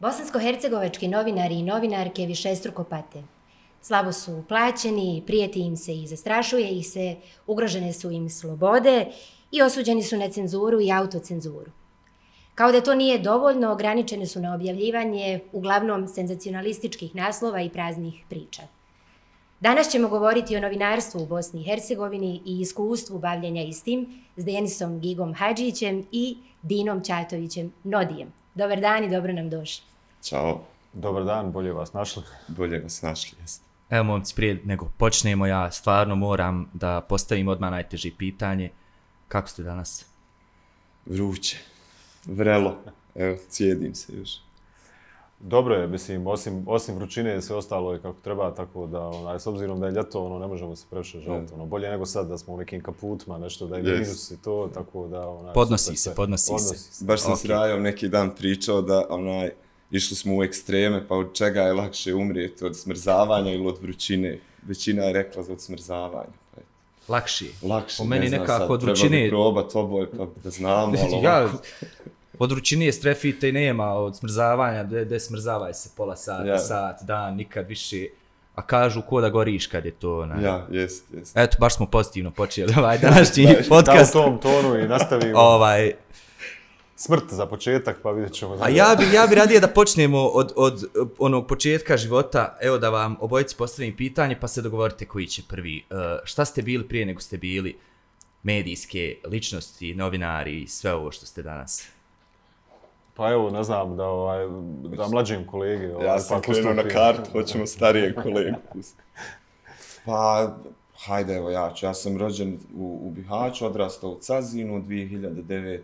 Bosansko-hercegovački novinari i novinarke višestruko pate. Slabo su plaćeni, prijeti im se i zastrašuje ih se, ugrožene su im slobode i osuđeni su na cenzuru i autocenzuru. Kao da to nije dovoljno, ograničene su na objavljivanje uglavnom senzacionalističkih naslova i praznih priča. Danas ćemo govoriti o novinarstvu u Bosni i Hercegovini i iskustvu bavljenja istim s Denisom Gigom Hadžićem i Dinom Ćatovićem Nodijem. Dobar dan i dobro nam došli. Ćao. Dobar dan, bolje vas našli. Bolje vas našli, jeste. Evo, momci, prije nego počnemo, ja stvarno moram da postavim odmah najteže pitanje. Kako ste danas? Vruće. Vrelo. Evo, cijedim se još. Dobro je, mislim, osim, osim vrućine sve ostalo je kako treba, tako da, onaj, s obzirom da je ljeto, ono, ne možemo se previše žaliti. Ono, bolje nego sad da smo u nekim kaputima, nešto da je yes. minus i to, tako da, onaj, podnosi se, podnosi, podnosi se. se. Baš sam okay. s Rajom neki dan pričao da, onaj, išli smo u ekstreme, pa od čega je lakše umrijeti, od smrzavanja ili od vrućine? Većina je rekla za od smrzavanja. Pa Lakše. Lakše, U meni ne znam nekako sad, od vrućine... Treba bi probat oboj, pa da znamo, ali ja. od vrućine strefite i nema, od smrzavanja, de, de smrzavaj se pola sata, Ja. sat, dan, nikad više. A kažu ko da goriš kad je to, ne. Ja, jest, jest. Eto, baš smo pozitivno počeli ovaj današnji Da, podcast. Da, u tom tonu i nastavimo Ovaj, smrt za početak, pa vidjet ćemo. A ja bi, ja bi radije da počnemo od, od onog početka života, evo da vam obojici postavim pitanje, pa se dogovorite koji će prvi. Uh, šta ste bili prije nego ste bili medijske ličnosti, novinari i sve ovo što ste danas? Pa evo, ne znam, da, ovaj, da mlađim kolege... Ovaj, Ja sam pa krenuo na kartu, hoćemo starijeg kolegu pustiti. Pa, hajde, evo ja ću. Ja sam rođen u, u Bihaću, odrastao u Cazinu, 2009.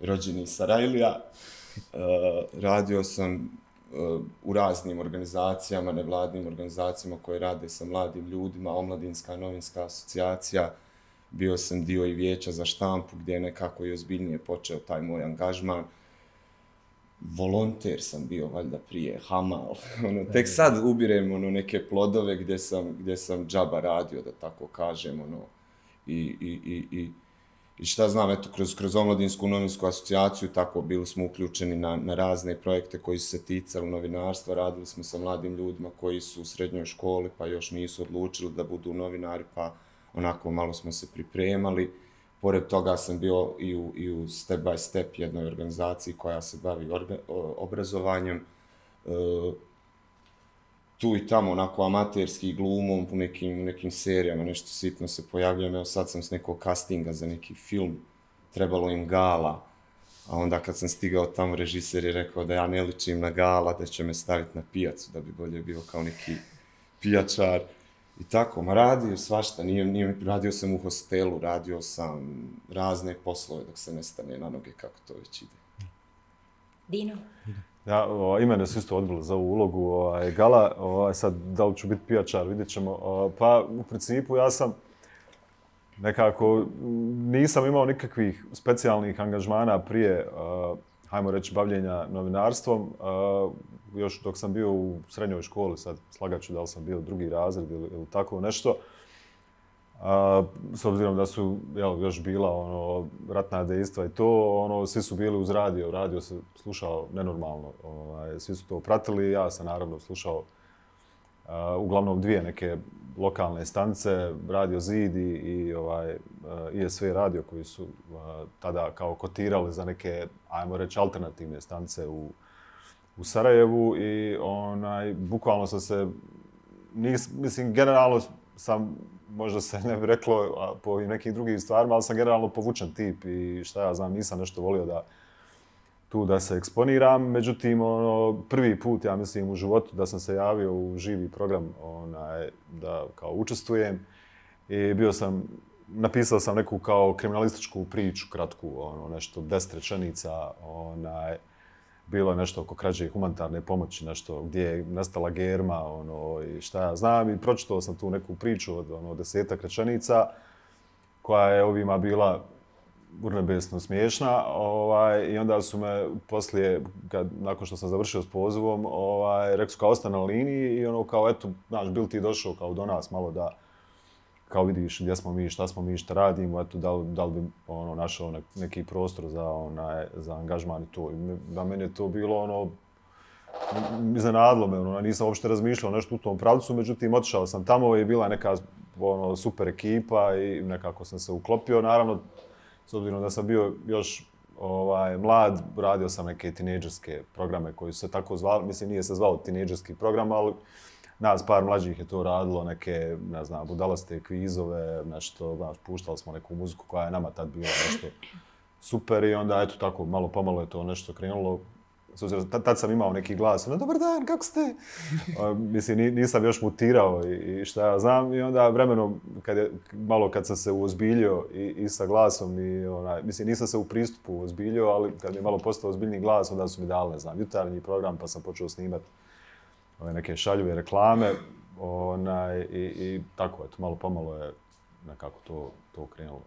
rođeni iz Sarajlija. Uh, radio sam uh, u raznim organizacijama, nevladnim organizacijama koje rade sa mladim ljudima, Omladinska novinska asocijacija. Bio sam dio i vijeća za štampu gdje je nekako i ozbiljnije počeo taj moj angažman volonter sam bio valjda prije, hamal. Ono, tek sad ubirem ono, neke plodove gdje sam, gdje sam džaba radio, da tako kažem. Ono, i, i, i, i, I šta znam, eto, kroz, kroz omladinsku novinsku asocijaciju, tako bili smo uključeni na, na razne projekte koji su se ticali novinarstva, radili smo sa mladim ljudima koji su u srednjoj školi, pa još nisu odlučili da budu novinari, pa onako malo smo se pripremali. Pored toga sam bio i u, i u Step by Step jednoj organizaciji koja se bavi orga, obrazovanjem. E, tu i tamo onako amaterski glumom u nekim, nekim serijama, nešto sitno se pojavljujem. Evo sad sam s nekog castinga za neki film, trebalo im gala. A onda kad sam stigao tamo, režiser je rekao da ja ne ličim na gala, da će me staviti na pijacu, da bi bolje bio kao neki pijačar. I tako, ma radio svašta, nije, nije, radio sam u hostelu, radio sam razne poslove dok se ne stane na noge kako to već ide. Dino? Ja, o, i mene su isto odbili za ovu ulogu ovaj, gala, ovaj, sad da li ću biti pijačar, vidjet ćemo. O, pa u principu ja sam nekako, nisam imao nikakvih specijalnih angažmana prije, uh, hajmo reći, bavljenja novinarstvom. Uh, još dok sam bio u srednjoj školi, sad slagaću da li sam bio drugi razred ili, ili tako nešto. A, s obzirom da su jel, još bila ono, ratna dejstva i to, ono, svi su bili uz radio, radio se slušao nenormalno, ovaj, svi su to pratili, ja sam naravno slušao a, uglavnom dvije neke lokalne stanice, Radio Zid i, i ovaj, ISV radio koji su a, tada kao kotirali za neke, ajmo reći, alternativne stanice u, u Sarajevu i onaj, bukvalno sam se, nis, mislim, generalno sam, možda se ne bi reklo a, po i nekim drugim stvarima, ali sam generalno povučen tip i šta ja znam, nisam nešto volio da tu da se eksponiram. Međutim, ono, prvi put, ja mislim, u životu da sam se javio u živi program onaj, da kao učestvujem i bio sam, napisao sam neku kao kriminalističku priču, kratku, ono, nešto, deset rečenica, onaj, bilo je nešto oko krađe humanitarne pomoći, nešto gdje je nastala germa, ono, i šta ja znam, i pročitao sam tu neku priču od ono, desetak rečenica, koja je ovima bila urnebesno smiješna, ovaj, i onda su me poslije, kad, nakon što sam završio s pozivom, ovaj, rekao su kao ostane na liniji i ono kao, eto, znaš, bil ti došao kao do nas malo da, kao vidiš gdje smo mi, šta smo mi, šta radimo, eto, da li, da li bi ono, našao ne, neki prostor za, onaj, za angažman i to. I da meni je to bilo ono, m, iznenadilo me, ono, nisam uopšte razmišljao nešto u tom pravcu, međutim, otišao sam tamo i bila neka ono, super ekipa i nekako sam se uklopio. Naravno, s obzirom da sam bio još ovaj, mlad, radio sam neke tinejdžerske programe koji su se tako zvali, mislim nije se zvao tinejdžerski program, ali nas par mlađih je to radilo, neke, ne znam, budalaste kvizove, nešto, znaš, puštali smo neku muziku koja je nama tad bila nešto super i onda, eto tako, malo pomalo je to nešto krenulo. S obzirom, tad, tad sam imao neki glas, ono, dobar dan, kako ste? A, mislim, ni- nisam još mutirao i, i šta ja znam. I onda vremenom, kad je, malo kad sam se uozbiljio i, i sa glasom, i, onaj, mislim, nisam se u pristupu uozbiljio, ali kad mi je malo postao ozbiljni glas, onda su mi dali, ne znam, jutarnji program, pa sam počeo snimati ove neke šaljive reklame. Onaj, i, I tako, eto, malo pomalo je nekako to, to krenulo.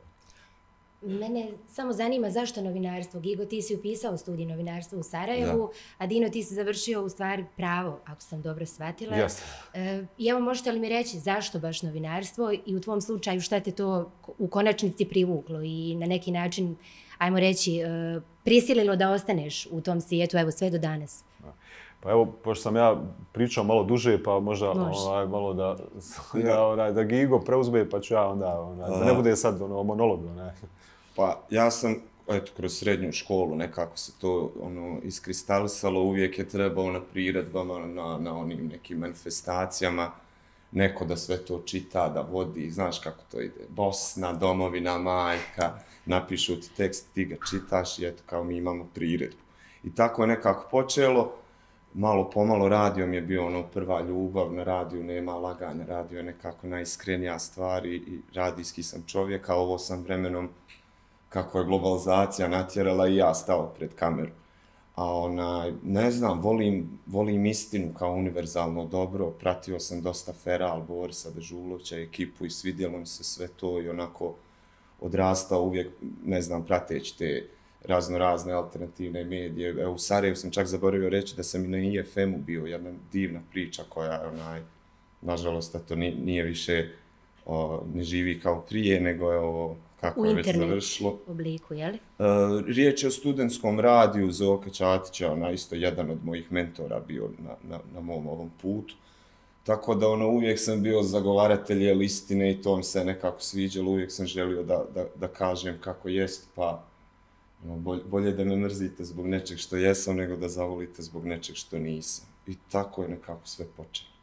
Mene samo zanima zašto novinarstvo. Gigo, ti si upisao studij novinarstva u Sarajevu, a Dino, ti si završio u stvari pravo, ako sam dobro shvatila. Jeste. E, I evo, možete li mi reći zašto baš novinarstvo i u tvom slučaju šta te to u konačnici privuklo i na neki način, ajmo reći, e, prisililo da ostaneš u tom svijetu, evo, sve do danas? Pa evo, pošto sam ja pričao malo duže, pa možda Može. ovaj, malo da, da, onaj, da Gigo preuzme, pa ću ja onda, onaj, da ne bude sad ono, monolog, ne. Pa ja sam, eto, kroz srednju školu nekako se to ono iskristalisalo, uvijek je trebao na priredbama, na, na onim nekim manifestacijama, neko da sve to čita, da vodi, znaš kako to ide, Bosna, domovina, majka, napišu ti tekst, ti ga čitaš i eto, kao mi imamo priredbu. I tako je nekako počelo, malo pomalo radio mi je bio ono prva ljubav na radiju, nema laganja, radio je nekako najiskrenija stvar i, i radijski sam čovjek, a ovo sam vremenom kako je globalizacija natjerala i ja stao pred kameru. A onaj, ne znam, volim, volim istinu kao univerzalno dobro, pratio sam dosta Feral, Borisa Dežulovića, ekipu i svidjelo mi se sve to i onako odrastao uvijek, ne znam, prateći te razno razne alternativne medije. Evo, u Sarajevu sam čak zaboravio reći da sam i na IFM-u bio jedna divna priča koja onaj, nažalost, to nije, nije više o, ne živi kao prije, nego je ovo kako U je već završilo. obliku, je li? Uh, riječ je o studentskom radiju Zoka Čatića, ona isto jedan od mojih mentora bio na, na, na mom ovom putu. Tako da ono, uvijek sam bio zagovaratelj jel, istine i to mi se nekako sviđalo, uvijek sam želio da, da, da kažem kako jest, pa Ono, bolje, bolje da me mrzite zbog nečeg što jesam, nego da zavolite zbog nečeg što nisam. I tako je nekako sve počelo.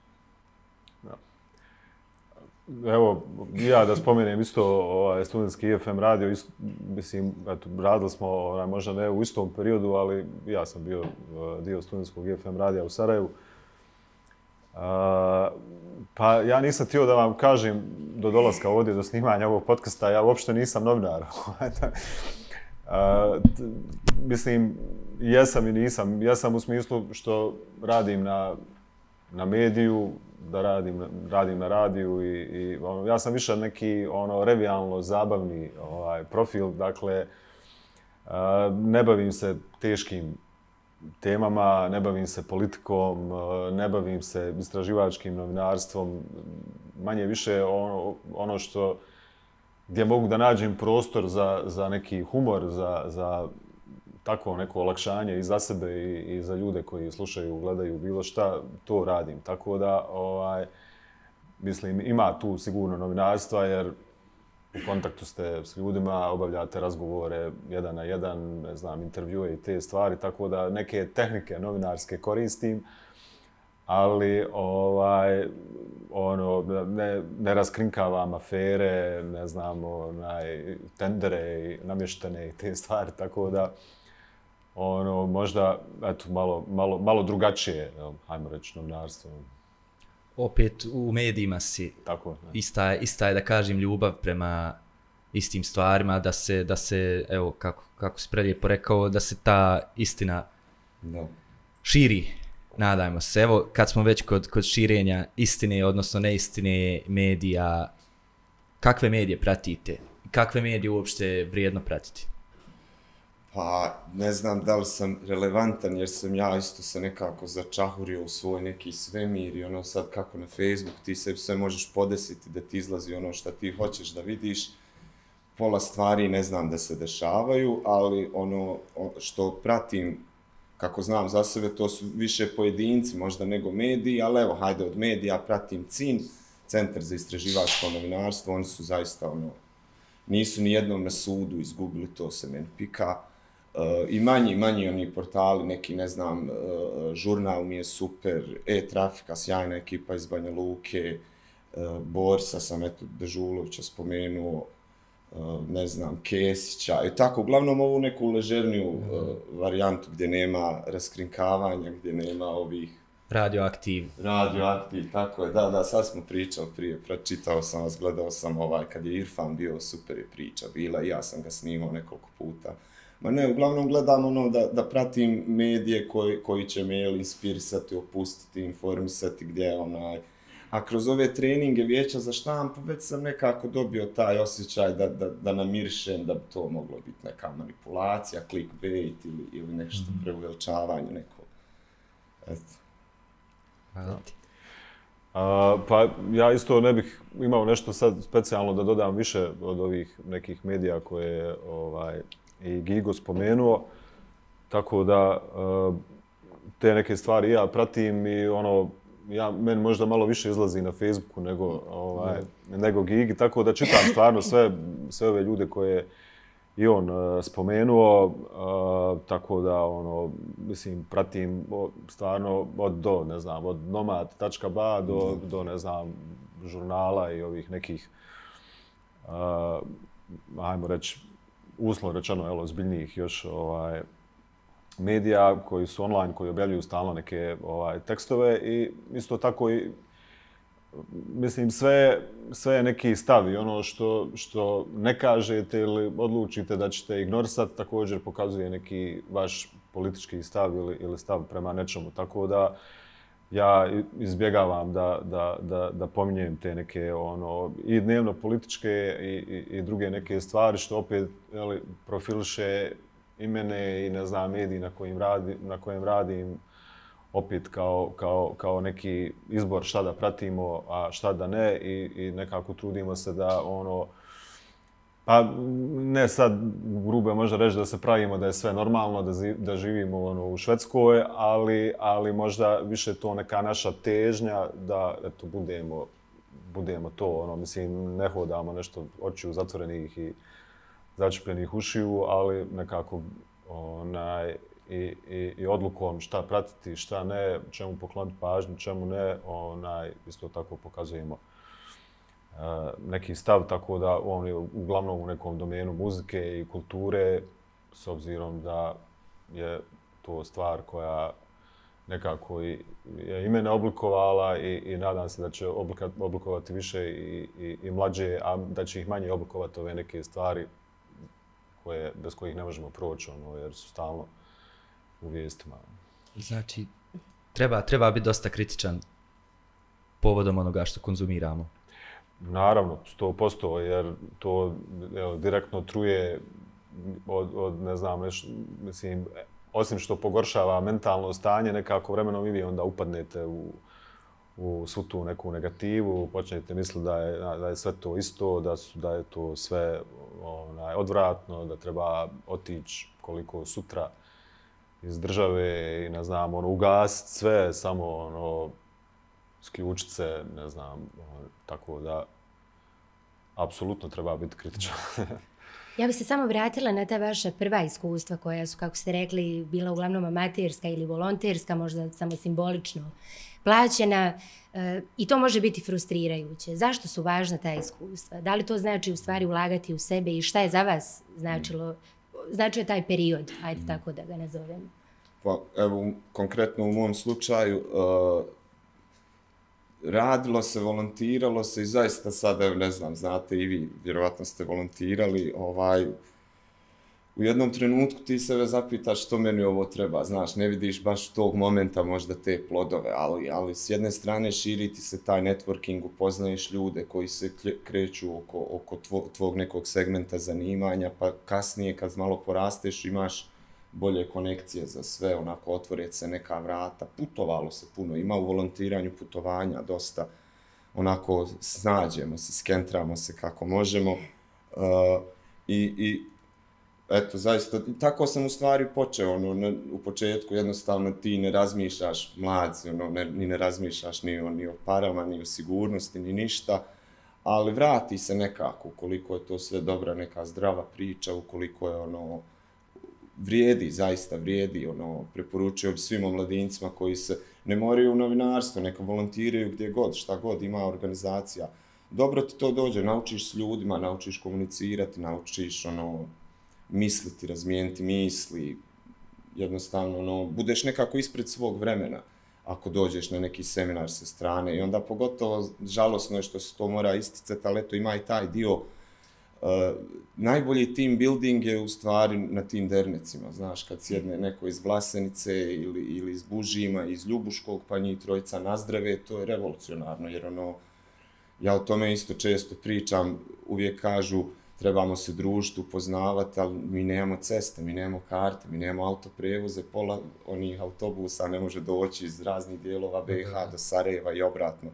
Evo, ja da spomenem isto ovaj, studentski IFM radio, ist, mislim, eto, radili smo, onaj, možda ne u istom periodu, ali ja sam bio ovaj, dio studentskog IFM radija u Sarajevu. A, pa ja nisam htio da vam kažem do dolaska ovdje, do snimanja ovog podcasta, ja uopšte nisam novinar. Ovaj, A, t- mislim, jesam i nisam. Jesam u smislu što radim na, na mediju, da radim, radim na radiju i, i ono, ja sam više neki ono revijalno zabavni ovaj profil, dakle a, ne bavim se teškim temama, ne bavim se politikom, ne bavim se istraživačkim novinarstvom, manje više ono, ono što gdje mogu da nađem prostor za, za neki humor, za, za tako neko olakšanje i za sebe i, i za ljude koji slušaju, gledaju bilo šta, to radim. Tako da, ovaj, mislim, ima tu sigurno novinarstva jer u kontaktu ste s ljudima, obavljate razgovore jedan na jedan, ne znam, intervjue i te stvari, tako da neke tehnike novinarske koristim, ali ovaj ono ne, ne raskrinkavam afere, ne znam, onaj tendere i namještene i te stvari, tako da ono možda eto malo malo malo drugačije, ajmo reći novinarstvo. Opet u medijima si Tako. Ne. ista, je- ista je da kažem ljubav prema istim stvarima, da se, da se evo kako, kako si prelijepo rekao, da se ta istina Da. širi, nadajmo se. Evo, kad smo već kod, kod širenja istine, odnosno neistine medija, kakve medije pratite? Kakve medije uopšte vrijedno pratiti? Pa, ne znam da li sam relevantan, jer sam ja isto se nekako začahurio u svoj neki svemir i ono sad kako na Facebook ti se sve možeš podesiti da ti izlazi ono što ti hoćeš da vidiš. Pola stvari ne znam da se dešavaju, ali ono što pratim kako znam za sebe, to su više pojedinci možda nego mediji, ali evo, hajde od medija pratim CIN, Centar za istraživačko novinarstvo, oni su zaista ono, nisu ni jednom na sudu izgubili, to se meni pika. E, I manji, manji oni portali, neki, ne znam, e, žurnal mi je super, e-trafika, sjajna ekipa iz Banja Luke, e, Borsa sam, eto, Dežulovića spomenuo, ne znam, Kesića, i tako, uglavnom ovu neku ležerniju uh, varijantu gdje nema raskrinkavanja, gdje nema ovih Radioaktiv. radioaktiv, tako je, da, da, sad smo pričali prije, pročitao sam vas, gledao sam ovaj, kad je Irfan bio, super je priča bila i ja sam ga snimao nekoliko puta. Ma ne, uglavnom gledam ono da, da pratim medije koji, koji će me jel, inspirisati, opustiti, informisati gdje je onaj, A kroz ove treninge vijeća za štampu već sam nekako dobio taj osjećaj da, da, da namirišem da bi to moglo biti neka manipulacija, clickbait ili, ili nešto mm -hmm. preuveličavanje nekog. Eto. Hvala. A, pa ja isto ne bih imao nešto sad specijalno da dodam više od ovih nekih medija koje je ovaj, i Gigo spomenuo. Tako da te neke stvari ja pratim i ono, ja, meni možda malo više izlazi na Facebooku nego, ovaj, nego Gigi, tako da čitam stvarno sve, sve ove ljude koje i on uh, spomenuo, uh, tako da, ono, mislim, pratim o, stvarno od do, ne znam, od nomad.ba do, mm. do, ne znam, žurnala i ovih nekih, uh, ajmo reći, uslovno rečeno, evo, zbiljnijih još ovaj, medija koji su online, koji objavljuju stalno neke ovaj, tekstove i isto tako i mislim, sve, sve je neki stav i ono što, što ne kažete ili odlučite da ćete ignorisati, također pokazuje neki vaš politički stav ili, ili stav prema nečemu. Tako da ja izbjegavam da, da, da, da pominjem te neke ono, i dnevno političke i, i, i druge neke stvari što opet jeli, i imene i ne znam mediji na kojim, radi, na kojem radim opet kao, kao, kao neki izbor šta da pratimo, a šta da ne i, i nekako trudimo se da ono, pa ne sad grube možda reći da se pravimo da je sve normalno, da, zi, da živimo ono, u Švedskoj, ali, ali možda više to neka naša težnja da eto, budemo, budemo to, ono, mislim, ne hodamo nešto očiju zatvorenih i začepljenih ušiju, ali nekako onaj, i, i, i odlukom šta pratiti, šta ne, čemu pokloniti pažnju, čemu ne, onaj, isto tako pokazujemo e, neki stav, tako da on je uglavnom u nekom domenu muzike i kulture, s obzirom da je to stvar koja nekako i, je i mene oblikovala i, i nadam se da će oblikovati više i, i, i mlađe, a da će ih manje oblikovati ove neke stvari koje, bez kojih ne možemo proći, ono, jer su stalno u vijestima. Znači, treba, treba biti dosta kritičan povodom onoga što konzumiramo. Naravno, sto posto, jer to evo, direktno truje od, od ne znam, neš, mislim, osim što pogoršava mentalno stanje, nekako vremenom i vi onda upadnete u, u svu tu neku negativu, počnete misliti da je, da je sve to isto, da, su, da je to sve onaj, odvratno, da treba otići koliko sutra iz države i ne znam, ono, ugasit sve, samo ono, sključit se, ne znam, ono, tako da apsolutno treba biti kritičan. ja bih se samo vratila na ta vaša prva iskustva koja su, kako ste rekli, bila uglavnom amaterska ili volonterska, možda samo simbolično plaćena e, i to može biti frustrirajuće. Zašto su važna ta iskustva? Da li to znači u stvari ulagati u sebe i šta je za vas značilo znači je taj period, ajde tako da ga nazovemo? Pa, evo, konkretno u mom slučaju, uh, radilo se, volontiralo se i zaista sada, evo, ne znam, znate i vi, vjerovatno ste volontirali, ovaj, u jednom trenutku ti sebe zapitaš što meni ovo treba, znaš, ne vidiš baš tog momenta možda te plodove, ali, ali s jedne strane širiti se taj networking, upoznaješ ljude koji se kreću oko, oko tvog nekog segmenta zanimanja, pa kasnije kad malo porasteš imaš bolje konekcije za sve, onako otvore se neka vrata, putovalo se puno, ima u volontiranju putovanja dosta, onako snađemo se, skentramo se kako možemo uh, i, i eto, zaista, tako sam u stvari počeo, ono, na, u početku jednostavno ti ne razmišljaš, mladci, ono, ne, ni ne razmišljaš ni o, ni o parama, ni o sigurnosti, ni ništa, ali vrati se nekako, ukoliko je to sve dobra neka zdrava priča, ukoliko je ono, vrijedi, zaista vrijedi, ono, preporučio bi svim omladincima koji se ne moraju u novinarstvo, neka volontiraju gdje god, šta god ima organizacija. Dobro ti to dođe, naučiš s ljudima, naučiš komunicirati, naučiš ono, misliti, razmijeniti misli, jednostavno, ono, budeš nekako ispred svog vremena ako dođeš na neki seminar sa strane i onda pogotovo žalosno je što se to mora isticati, ali eto ima i taj dio Uh, najbolji team building je u stvari na tim dernecima, znaš, kad sjedne neko iz Vlasenice ili, ili iz Bužima, iz Ljubuškog, pa njih trojica nazdrave, to je revolucionarno, jer ono, ja o tome isto često pričam, uvijek kažu, uh, trebamo se družiti, upoznavati, ali mi nemamo ceste, mi nemamo karte, mi nemamo autoprevoze, pola onih autobusa ne može doći iz raznih dijelova BiH do Sarajeva i obratno.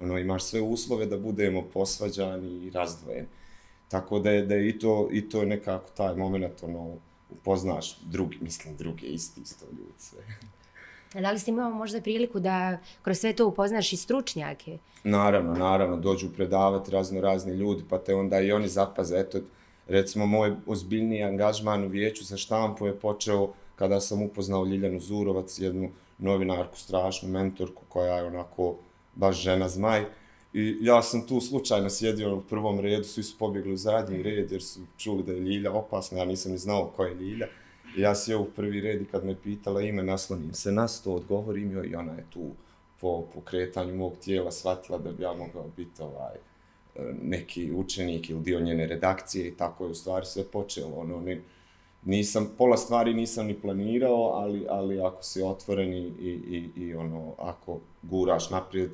Ono, imaš sve uslove da budemo posvađani i razdvojeni. Tako da je, da je i, to, i to nekako taj moment, ono, upoznaš drugi, mislim, drugi, isti, isto ljudi sve. Da li ste imao možda priliku da kroz sve to upoznaš i stručnjake? Naravno, naravno, dođu predavati razno razni ljudi, pa te onda i oni zapaze. Eto, recimo, moj ozbiljniji angažman u vijeću za štampu je počeo kada sam upoznao Ljiljanu Zurovac, jednu novinarku, strašnu mentorku koja je onako baš žena zmaj. I ja sam tu slučajno sjedio u prvom redu, svi su pobjegli u zadnji red jer su čuli da je Ljilja opasna, ja nisam ni znao ko je Ljilja. Ja sjeo u prvi red i kad me pitala ime, naslonim se na sto, odgovorim joj i ona je tu po pokretanju mog tijela shvatila da bi ja mogao biti ovaj, neki učenik ili dio njene redakcije i tako je u stvari sve počelo. Ono, ne, nisam, pola stvari nisam ni planirao, ali, ali ako si otvoren i, i, i, i ono, ako guraš naprijed,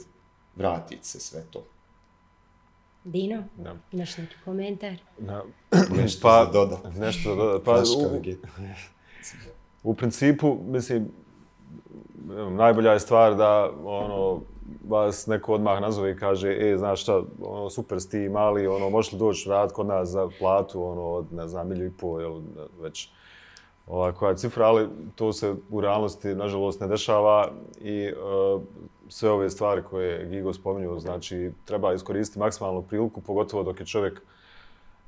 vratit se sve to. Dino, da. imaš neki komentar? Da. Nešto pa, za dodat. Nešto za dodat. Pa, u, u principu, mislim, najbolja je stvar da ono, vas neko odmah nazove i kaže, e, znaš šta, ono, super sti mali, ono, možeš li doći rad kod nas za platu, ono, od, ne znam, milju i pol, jel, već, ova, koja je cifra, ali to se u realnosti, nažalost, ne dešava i uh, sve ove stvari koje je Gigo spominjao, znači, treba iskoristiti maksimalnu priliku, pogotovo dok je čovjek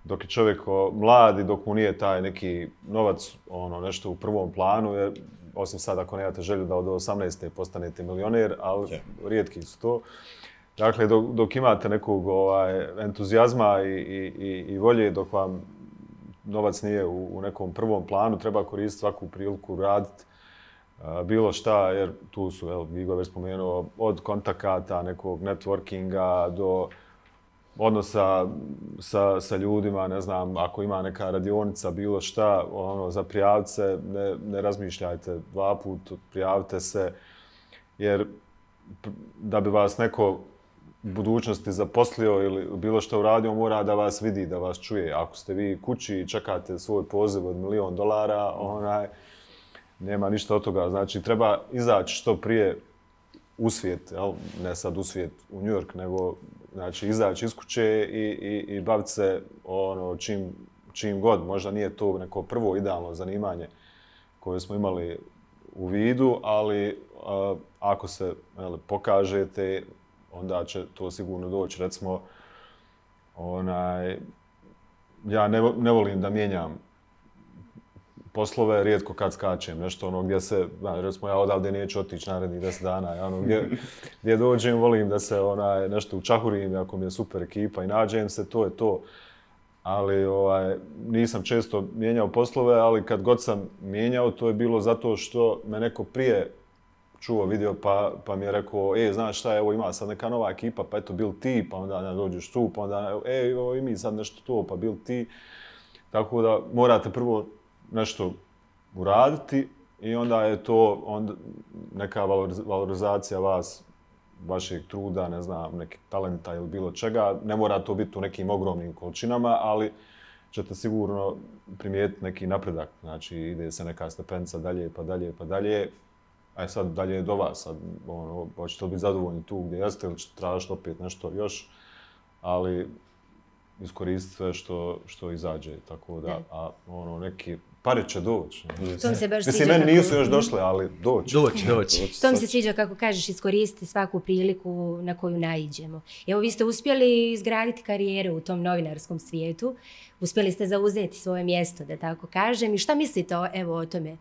dok je čovjek mlad i dok mu nije taj neki novac, ono, nešto u prvom planu, jer osim sad ako nemate želju da od 18. postanete milioner, ali yeah. rijetki su to. Dakle, dok, dok imate nekog ovaj, entuzijazma i, i, i, i volje, dok vam novac nije u, u nekom prvom planu, treba koristiti svaku priliku raditi bilo šta, jer tu su, evo, Vigo već spomenuo, od kontakata, nekog networkinga do odnosa sa, sa ljudima, ne znam, ako ima neka radionica, bilo šta, ono, za prijavce, ne, ne razmišljajte dva put, prijavite se, jer da bi vas neko u budućnosti zaposlio ili bilo što uradio, mora da vas vidi, da vas čuje. Ako ste vi kući i čekate svoj poziv od milion dolara, onaj, nema ništa od toga. Znači, treba izaći što prije u svijet, jel? ne sad u svijet u New York, nego znači izaći iz kuće i, i, i baviti se ono čim, čim god. Možda nije to neko prvo idealno zanimanje koje smo imali u vidu, ali a, ako se jel, pokažete, onda će to sigurno doći. Recimo, onaj, ja ne, ne volim da mijenjam poslove, rijetko kad skačem, nešto ono gdje se, da, recimo ja odavde neću otići narednih deset dana, ja, ono gdje, gdje dođem, volim da se onaj, nešto učahurim, ako mi je super ekipa i nađem se, to je to. Ali ovaj, nisam često mijenjao poslove, ali kad god sam mijenjao, to je bilo zato što me neko prije čuo, vidio, pa, pa mi je rekao, e, znaš šta, evo ima sad neka nova ekipa, pa eto, bil ti, pa onda ne dođeš tu, pa onda, e, evo, i mi sad nešto to, pa bil ti. Tako da morate prvo nešto uraditi i onda je to onda neka valorizacija vas, vašeg truda, ne znam, nekih talenta ili bilo čega. Ne mora to biti u nekim ogromnim količinama, ali ćete sigurno primijetiti neki napredak. Znači, ide se neka stepenca dalje, pa dalje, pa dalje. A sad dalje je do vas. Sad, ono, hoćete biti zadovoljni tu gdje jeste ili ćete tražiti opet nešto još. Ali iskoristiti sve što, što izađe, tako Da. a ono, neki, pare će doći. To mi se baš Mislim, sviđa meni kako- nisu još došle, ali doći. Doći, doći. To mi se sviđa kako kažeš iskoristiti svaku priliku na koju naiđemo. Evo vi ste uspjeli izgraditi karijeru u tom novinarskom svijetu, uspjeli ste zauzeti svoje mjesto, da tako kažem. I šta mislite o, evo, o tome?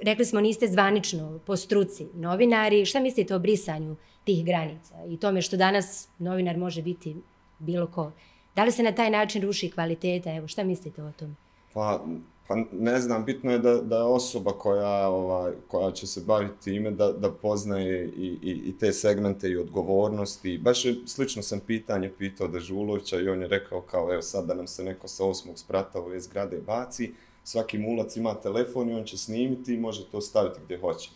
Rekli smo niste zvanično po struci novinari, šta mislite o brisanju tih granica i tome što danas novinar može biti bilo ko? Da li se na taj način ruši kvaliteta? Evo, šta mislite o tom? Pa, pa ne znam, bitno je da, da je osoba koja, ovaj, koja će se baviti time da, da poznaje i, i, i te segmente i odgovornosti. Baš je, slično sam pitanje pitao Dežulovića i on je rekao kao evo sad da nam se neko sa osmog sprata ove zgrade baci, svaki mulac ima telefon i on će snimiti i može to staviti gdje hoće.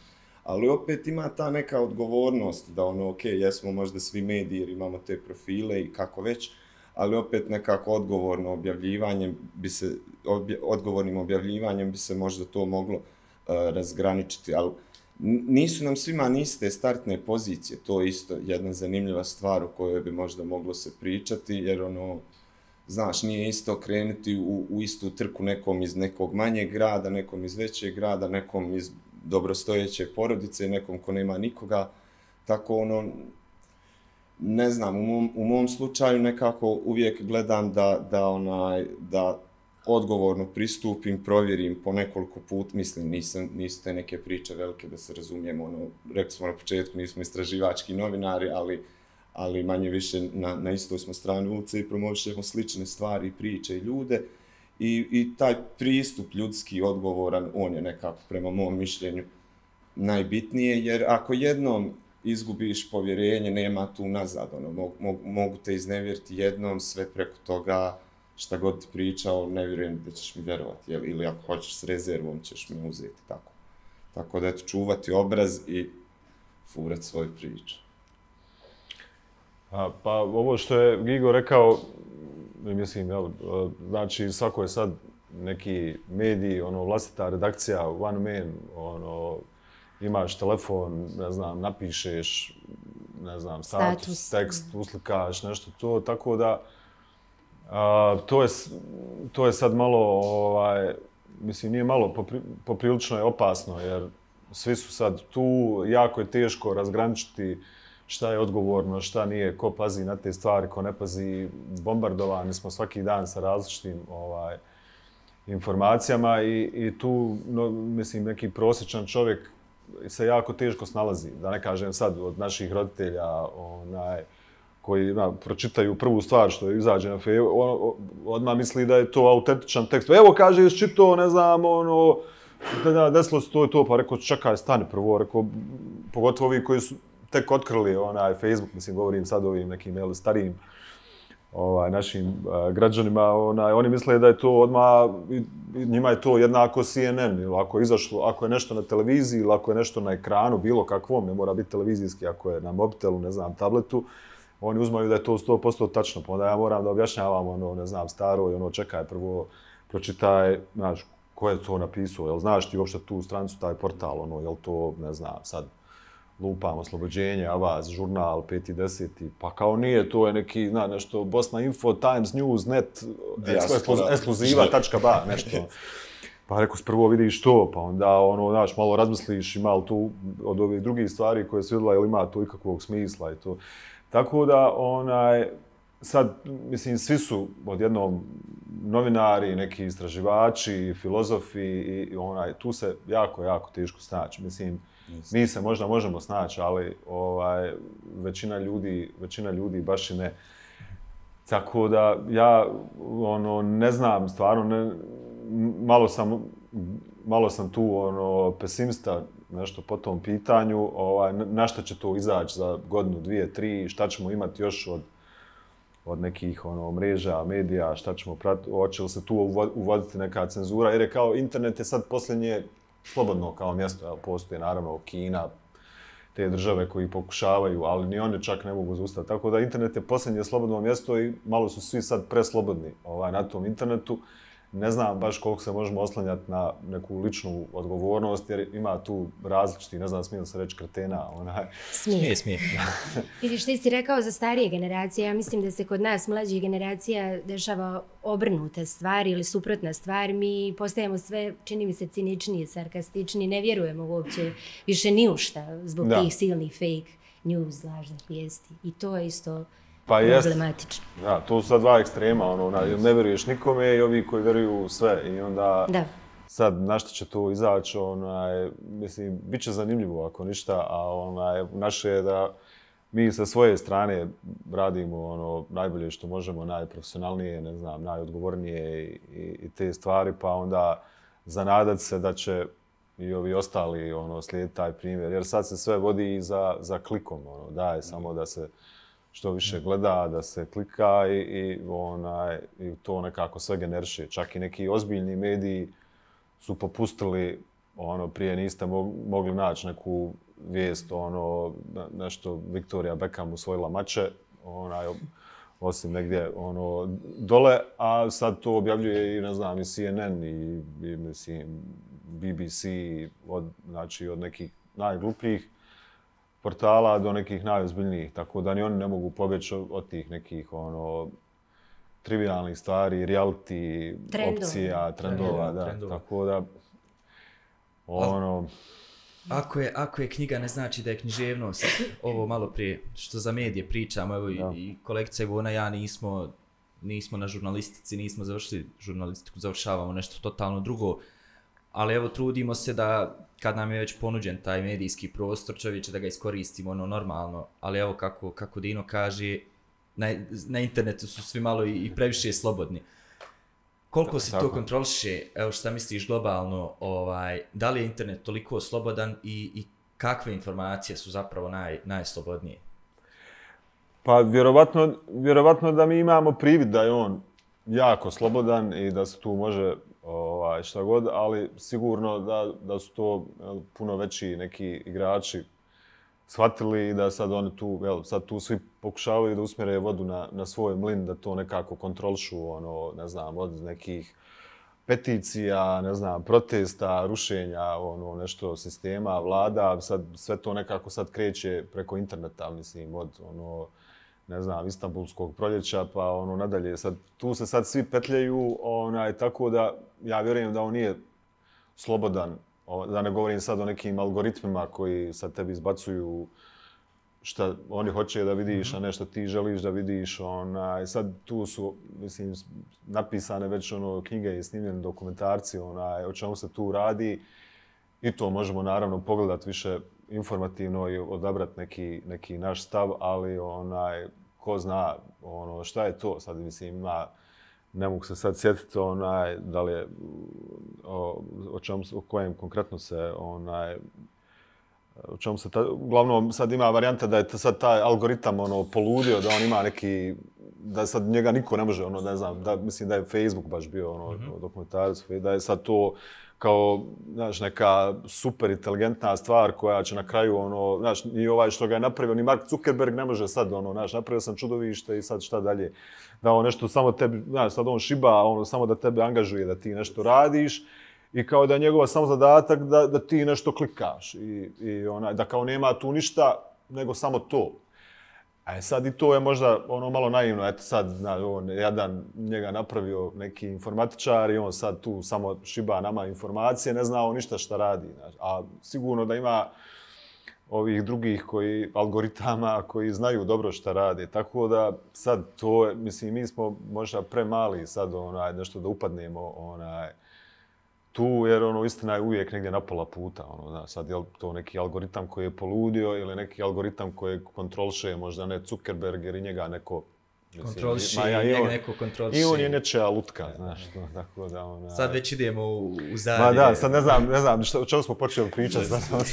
Ali opet ima ta neka odgovornost da ono, ok, jesmo možda svi mediji jer imamo te profile i kako već, ali opet nekako odgovorno objavljivanjem bi se, obje, odgovornim objavljivanjem bi se možda to moglo uh, razgraničiti, ali nisu nam svima niste startne pozicije, to je isto jedna zanimljiva stvar o kojoj bi možda moglo se pričati, jer ono, znaš, nije isto krenuti u, u istu trku nekom iz nekog manjeg grada, nekom iz većeg grada, nekom iz dobrostojeće porodice, nekom ko nema nikoga, tako ono, ne znam, u mom, u mom slučaju nekako uvijek gledam da, da, onaj, da odgovorno pristupim, provjerim po nekoliko put, mislim, nisam, nisu te neke priče velike da se razumijemo, ono, rekli smo na početku, nismo istraživački novinari, ali, ali manje više na, na istoj smo strani ulice i promovišemo slične stvari, i priče i ljude. I, I taj pristup ljudski odgovoran, on je nekako prema mom mišljenju najbitnije, jer ako jednom izgubiš povjerenje, nema tu nazad, ono, mog, mog, mogu te iznevjeriti jednom, sve preko toga, šta god ti pričao, ne vjerujem da ćeš mi vjerovati, jel, ili ako hoćeš s rezervom ćeš mi uzeti, tako. Tako da, eto, čuvati obraz i furat svoju priču. A, pa ovo što je Gigo rekao, mislim, jel, e, znači svako je sad neki mediji, ono, vlastita redakcija, one man, ono, imaš telefon, ne znam, napišeš, ne znam, status, Status. tekst, uslikaš, nešto to, tako da, a, to, je, to je sad malo, ovaj, mislim, nije malo, popri, poprilično je opasno, jer svi su sad tu, jako je teško razgraničiti šta je odgovorno, šta nije, ko pazi na te stvari, ko ne pazi, bombardovani smo svaki dan sa različitim ovaj, informacijama i, i tu, no, mislim, neki prosječan čovjek se jako teško snalazi, da ne kažem sad od naših roditelja, onaj, koji na, pročitaju prvu stvar što je izađe na fe, on, odmah misli da je to autentičan tekst. Evo kaže, jesi ne znam, ono, da, da, desilo se to i to, pa rekao, čekaj, stani prvo, rekao, pogotovo ovi koji su tek otkrili onaj Facebook, mislim, govorim sad ovim nekim jel, starijim ovaj, našim uh, građanima, onaj, oni misle da je to odmah, njima je to jednako CNN, ili ako je izašlo, ako je nešto na televiziji, ili ako je nešto na ekranu, bilo kakvom, ne mora biti televizijski, ako je na mobitelu, ne znam, tabletu, oni uzmaju da je to 100% tačno, pa onda ja moram da objašnjavam, ono, ne znam, staro i ono, čekaj, prvo pročitaj, znaš, ko je to napisao, jel znaš ti uopšte tu stranicu, taj portal, ono, jel to, ne znam, sad, lupam, oslobođenje, Avaz, žurnal, 5. i 10. Pa kao nije, to je neki, zna, nešto, Bosna Info, Times News, Net, ekskluziva, tačka ba, nešto. Pa rekao, prvo vidiš to, pa onda, ono, znaš, malo razmisliš ima li tu od ovih drugih stvari koje se vidjela, ili ima tu ikakvog smisla i to. Tako da, onaj, sad, mislim, svi su odjednom novinari, neki istraživači, filozofi i, i onaj, tu se jako, jako teško snaći. Mislim, mi se možda možemo snaći, ali ovaj, većina ljudi, većina ljudi baš i ne. Tako da ja ono ne znam stvarno ne, malo sam malo sam tu ono pesimista nešto po tom pitanju, ovaj na šta će to izaći za godinu, dvije, tri, šta ćemo imati još od od nekih ono mreža, medija, šta ćemo pratiti, hoće li se tu uvoditi neka cenzura, jer je kao internet je sad posljednje slobodno kao mjesto, evo, postoje naravno Kina, te države koji pokušavaju, ali ni one čak ne mogu zaustaviti. Tako da internet je posljednje slobodno mjesto i malo su svi sad preslobodni ovaj, na tom internetu ne znam baš koliko se možemo oslanjati na neku ličnu odgovornost, jer ima tu različiti, ne znam, smijem se reći kretena, onaj. Smije. Smije. Vidiš, ti si rekao za starije generacije, ja mislim da se kod nas mlađih generacija dešava obrnuta stvar ili suprotna stvar. Mi postajemo sve, čini mi se, ciničniji, sarkastičniji, ne vjerujemo uopće više ni u šta zbog Da. tih silnih fake news, lažnih vijesti. I to je isto Pa jest. problematično. Da, to su sad dva ekstrema, ono, na, ne vjeruješ nikome i ovi koji vjeruju u sve. I onda, Da. sad, na što će to izaći, onaj, mislim, bit će zanimljivo ako ništa, a onaj, naše je da mi sa svoje strane radimo ono najbolje što možemo, najprofesionalnije, ne znam, najodgovornije i, i, te stvari, pa onda zanadat se da će i ovi ostali ono slijediti taj primjer, jer sad se sve vodi i za, za klikom, ono, daje samo da se što više gleda, da se klika i, i, onaj, i to nekako sve generiše. Čak i neki ozbiljni mediji su popustili, ono, prije niste mo- mogli naći neku vijest, ono, nešto Victoria Beckham usvojila mače, onaj, osim negdje ono, dole, a sad to objavljuje i, ne znam, i CNN i, i mislim, BBC, od, znači od nekih najglupljih portala do nekih najozbiljnijih, tako da ni oni ne mogu pobjeći od- tih nekih ono trivialnih stvari, reality, Trendova. opcija, trendova, da, Trendova. tako da ono, Ako je, ako je knjiga, ne znači da je književnost. Ovo malo prije, što za medije pričamo, evo i, Da. i kolekcija Ivona i ja nismo, nismo na žurnalistici, nismo završili žurnalistiku, završavamo nešto totalno drugo. Ali evo, trudimo se da, kad nam je već ponuđen taj medijski prostor, čovječe da ga iskoristimo ono normalno. Ali evo, kako, kako Dino kaže, na, na internetu su svi malo i, i previše slobodni. Koliko se to kontroliše, evo šta misliš globalno, ovaj, da li je internet toliko slobodan i, i kakve informacije su zapravo naj, najslobodnije? Pa vjerovatno, vjerovatno da mi imamo privid da je on jako slobodan i da se tu može ovaj, šta god, ali sigurno da, da su to jel, puno veći neki igrači shvatili i da sad oni tu, jel, sad tu svi pokušavaju da usmjere vodu na, na svoj mlin, da to nekako kontrolšu, ono, ne znam, od nekih peticija, ne znam, protesta, rušenja, ono, nešto sistema, vlada, sad sve to nekako sad kreće preko interneta, mislim, od, ono, ne znam, Istanbulskog proljeća, pa ono nadalje. Sad, tu se sad svi petljaju, onaj, tako da ja vjerujem da on nije slobodan, da ne govorim sad o nekim algoritmima koji sad tebi izbacuju šta oni hoće da vidiš, a ne što ti želiš da vidiš. Onaj, sad tu su, mislim, napisane već ono, knjige i snimljeni dokumentarci, onaj, o čemu se tu radi. I to možemo naravno pogledati više informativno i odabrati neki, neki naš stav, ali onaj, ko zna ono, šta je to. Sad mislim, ima, ne mogu se sad sjetiti onaj, da li je, o, o, čemu, o kojem konkretno se onaj, o čemu se ta, uglavnom sad ima varijanta da je sad taj algoritam ono poludio da on ima neki da sad njega niko ne može ono ne znam da mislim da je Facebook baš bio ono mm -hmm. dokumentarac da je sad to kao znaš neka super inteligentna stvar koja će na kraju ono znaš ni ovaj što ga je napravio ni Mark Zuckerberg ne može sad ono znaš napravio sam čudovište i sad šta dalje da on nešto samo tebi znaš sad on šiba ono samo da tebe angažuje da ti nešto radiš i kao da je njegova samo zadatak da, da ti nešto klikaš i, i onaj, da kao nema tu ništa nego samo to. A je sad i to je možda ono malo naivno, eto sad zna, on jedan njega napravio neki informatičar i on sad tu samo šiba nama informacije, ne zna on ništa šta radi. Znači. A sigurno da ima ovih drugih koji algoritama koji znaju dobro šta rade. Tako da sad to je, mislim, mi smo možda premali sad onaj, nešto da upadnemo onaj, tu, jer ono, istina je uvijek negdje na pola puta. Ono, da, sad je to neki algoritam koji je poludio ili neki algoritam koji kontrolše možda ne Zuckerberg jer i njega neko Kontroliši, ma ja, njega on- neko kontroliši. I on je nečija lutka, znaš, to, tako da ona... Sad već idemo u, u zadnje. Ma da, sad ne znam, ne znam što, o čemu smo počeli pričati. Sad,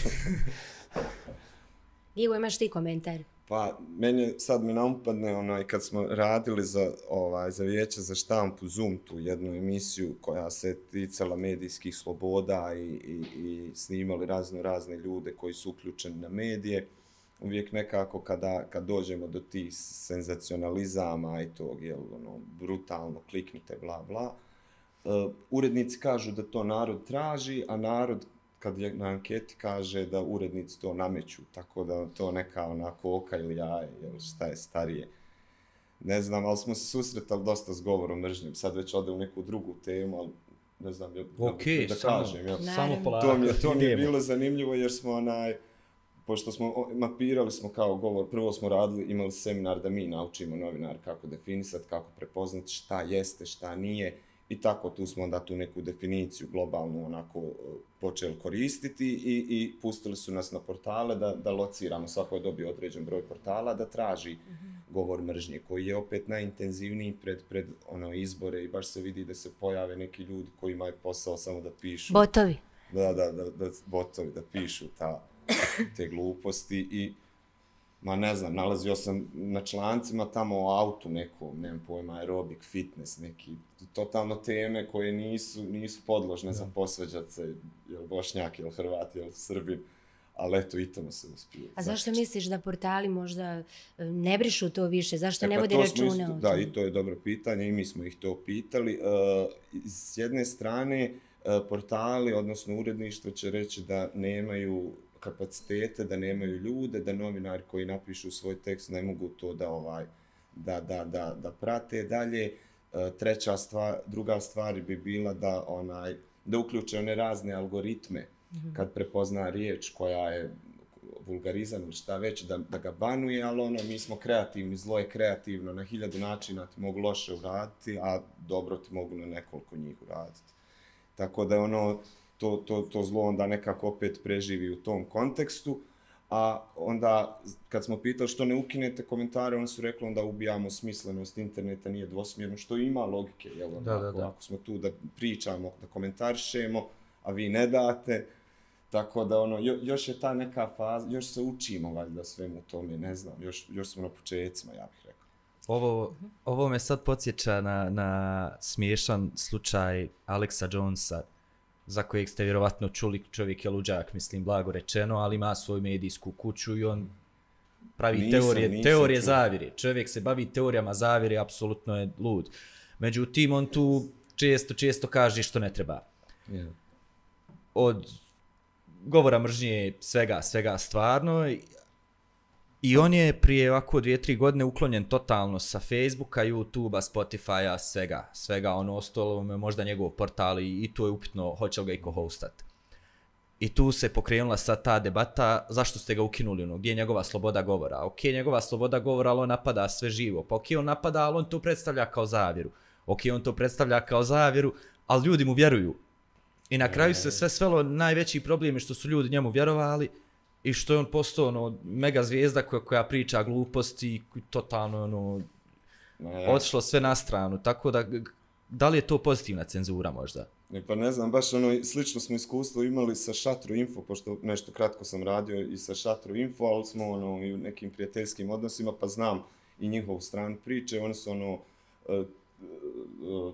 Ivo, imaš ti komentar? Pa, meni sad mi naupadne onaj, kad smo radili za, ovaj, za vijeće za štampu Zoom, tu jednu emisiju koja se ticala medijskih sloboda i, i, i snimali razno razne ljude koji su uključeni na medije, uvijek nekako kada, kad dođemo do tih senzacionalizama i tog, jel, ono, brutalno kliknite, bla, bla, uh, urednici kažu da to narod traži, a narod kad je na anketi kaže da urednici to nameću, tako da to neka onako oka ili jaje, ili šta je starije. Ne znam, ali smo se susretali dosta s govorom mržnjim, sad već ode u neku drugu temu, ali ne znam, jel, Ok, da samo, kažem, jel? samo polako. to mi je, to mi je bilo zanimljivo jer smo onaj, pošto smo mapirali smo kao govor, prvo smo radili, imali seminar da mi naučimo novinar kako definisati, kako prepoznati šta jeste, šta nije i tako tu smo onda tu neku definiciju globalnu onako e, počeli koristiti i, i pustili su nas na portale da, da lociramo, svako je dobio određen broj portala da traži govor mržnje koji je opet najintenzivniji pred, pred ono izbore. I baš se vidi da se pojave neki ljudi koji imaju posao samo da pišu. Botovi. da, da, da, da botovi da pišu ta, te gluposti i ma ne znam, nalazio sam na člancima tamo o autu nekom, nemam pojma, aerobik, fitness, neki totalno teme koje nisu, nisu podložne za posveđat se, jel Bošnjak, jel Hrvat, jel Srbin, ali eto i tamo se uspiju. A zašto misliš da portali možda e, ne brišu to više? Zašto ne pa vode računa isto- Da, i to je dobro pitanje i mi smo ih to pitali. Uh, s jedne strane, uh, portali, odnosno uredništvo će reći da nemaju kapacitete, da nemaju ljude, da novinari koji napišu svoj tekst ne mogu to da ovaj da, da, da, da prate dalje. Uh, treća stvar, druga stvar bi bila da onaj da uključe one razne algoritme kad prepozna riječ koja je vulgarizam ili šta već, da, da ga banuje, ali ono, mi smo kreativni, zlo je kreativno, na hiljadu načina ti mogu loše uraditi, a dobro ti mogu na nekoliko njih uraditi. Tako da ono, to, to, to zlo onda nekako opet preživi u tom kontekstu, a onda kad smo pitali što ne ukinete komentare, oni su rekli onda ubijamo smislenost interneta, nije dvosmjerno, što ima logike, jel? Da, da, da. Ako smo tu da pričamo, da komentarišemo, a vi ne date, Tako da ono, jo, još je ta neka faza, još se učimo valjda svemu tome, ne znam, još, još smo na početcima, ja bih rekao. Ovo, ovo me sad podsjeća na, na smiješan slučaj Alexa Jonesa, za kojeg ste vjerovatno čuli, čovjek je luđak, mislim, blago rečeno, ali ima svoju medijsku kuću i on pravi Nisam, teorije, nisam teorije zavire. Čovjek se bavi teorijama zavire, apsolutno je lud. Međutim, on tu često, često kaže što ne treba. Yeah. od govora mržnje svega, svega stvarno. I- on je prije ovako dvije, tri godine uklonjen totalno sa Facebooka, YouTubea, Spotifya, svega. Svega ono ostalo me možda njegov portal i, i tu je upitno hoće li ga iko hostat. I tu se pokrenula sad ta debata zašto ste ga ukinuli, ono, gdje je njegova sloboda govora. Ok, njegova sloboda govora, ali on napada sve živo. Pa ok, on napada, ali on to predstavlja kao zavjeru. Ok, on to predstavlja kao zavjeru, ali ljudi mu vjeruju. I na kraju se sve svelo, najveći problem je što su ljudi njemu vjerovali i što je on postao ono, mega zvijezda koja, koja priča gluposti i totalno ono, otišlo sve na stranu. Tako da, da li je to pozitivna cenzura možda? E, Pa ne znam, baš ono, slično smo iskustvo imali sa Šatru Info, pošto nešto kratko sam radio i sa Šatru Info, ali smo ono, i u nekim prijateljskim odnosima, pa znam i njihovu stranu priče, one su ono, e, e,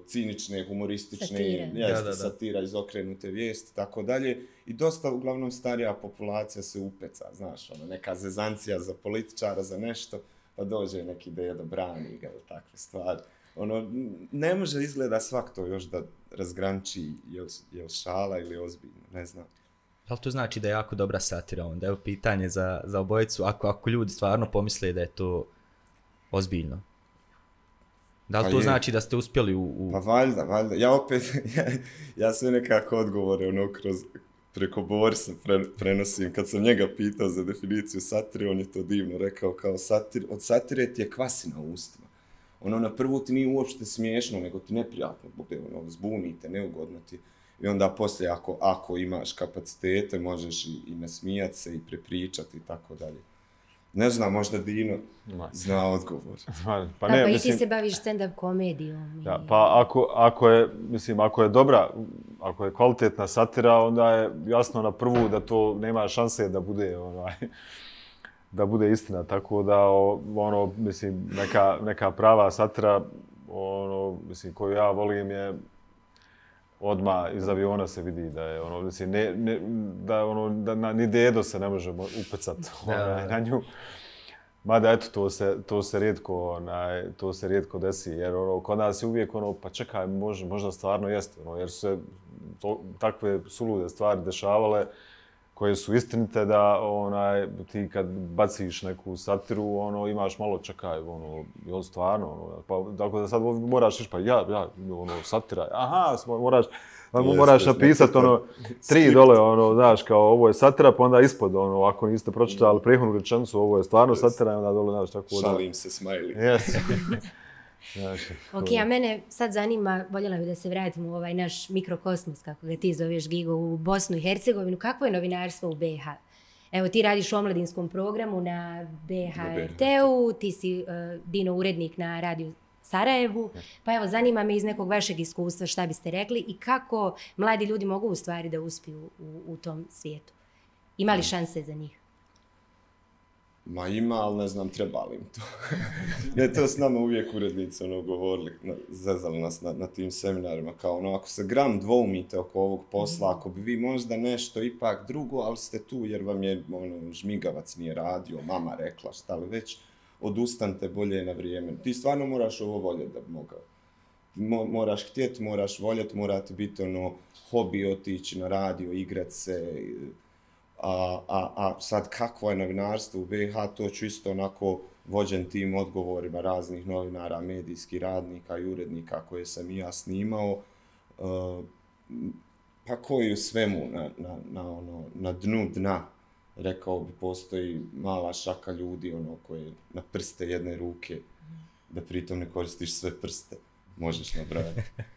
cinične, humoristične, Satire. jeste, Da, da, da. satira, izokrenute vijesti, tako dalje. I dosta, uglavnom, starija populacija se upeca, znaš, ono, neka zezancija za političara, za nešto, pa dođe neki dedo, brani ga, ili takve stvari. Ono, ne može izgleda svak to još da razgranči jel, jel šala ili ozbiljno, ne znam. Da li to znači da je jako dobra satira onda? Evo pitanje za, za obojicu, ako, ako ljudi stvarno pomisle da je to ozbiljno. Da li Pa to je. znači da ste uspjeli u... u... Pa valjda, valjda. Ja opet, ja, ja sve nekako odgovore, ono, kroz, preko Borisa pre, prenosim. Kad sam njega pitao za definiciju satire, on je to divno rekao kao satir, od satire ti je kvasina u ustima. Ono, na prvu ti nije uopšte smiješno, nego ti neprijatno bude, ono, zbunite, neugodno ti. I onda poslije, ako, ako imaš kapacitete, možeš i, i nasmijat se i prepričati i tako dalje. Ne znam, možda Dino Ma. zna odgovor. Pa, Pa, ne, pa i mislim, ti se baviš stand-up komedijom. Da, i- pa ako, ako je, mislim, ako je dobra, ako je kvalitetna satira, onda je jasno na prvu da to nema šanse da bude, onaj, da bude istina. Tako da, ono, mislim, neka, neka prava satira, ono, mislim, koju ja volim je odma iz aviona se vidi da je ono mislim ne, ne da ono da na, ni dedo se ne može mo- upecat Da, onaj, na nju. Mada eto, to se, to se rijetko, onaj, to se rijetko desi, jer ono, kod nas je uvijek ono, pa čekaj, možda, možda stvarno jeste, ono, jer su se to, takve sulude stvari dešavale koje su istinite da onaj ti kad baciš neku satiru ono imaš malo čekaj ono je stvarno ono pa tako da sad moraš pa ja ja ono satira aha moraš Pa mu moraš napisati ono, tri dole, ono, znaš, kao ovo je satira, pa onda ispod, ono, ako niste pročitali prihodnu rečenicu, ovo je stvarno satira, onda dole, znaš, tako da... Šalim se, smajli. Yes. ok, a mene sad zanima, voljela bih da se vratimo u ovaj naš mikrokosmos, kako ga ti zoveš, Gigo, u Bosnu i Hercegovinu. Kako je novinarstvo u BH? Evo, ti radiš u omladinskom programu na BHRT-u, ti si uh, Dino urednik na radiju Sarajevu. Pa evo, zanima me iz nekog vašeg iskustva šta biste rekli i kako mladi ljudi mogu u stvari da uspiju u, u tom svijetu. Ima li šanse za njih? Ma ima, ali ne znam, treba li im to. ne, to s nama uvijek urednici ono, govorili, na, zezali nas na, na tim seminarima, kao ono, ako se gram dvoumite oko ovog posla, ako bi vi možda nešto ipak drugo, ali ste tu jer vam je ono, žmigavac nije radio, mama rekla, šta li već, odustante bolje na vrijeme. Ti stvarno moraš ovo voljeti da bi mogao. Mo, moraš htjeti, moraš voljeti, morate biti ono, hobi otići na radio, igrat se. A, a, a sad kakvo je novinarstvo u BiH, to ću isto onako vođen tim odgovorima raznih novinara, medijskih radnika i urednika koje sam i ja snimao. Uh, pa koji u svemu na, na, na, ono, na dnu dna rekao bi, postoji mala šaka ljudi ono koje na prste jedne ruke, da pritom ne koristiš sve prste, možeš nabrajati.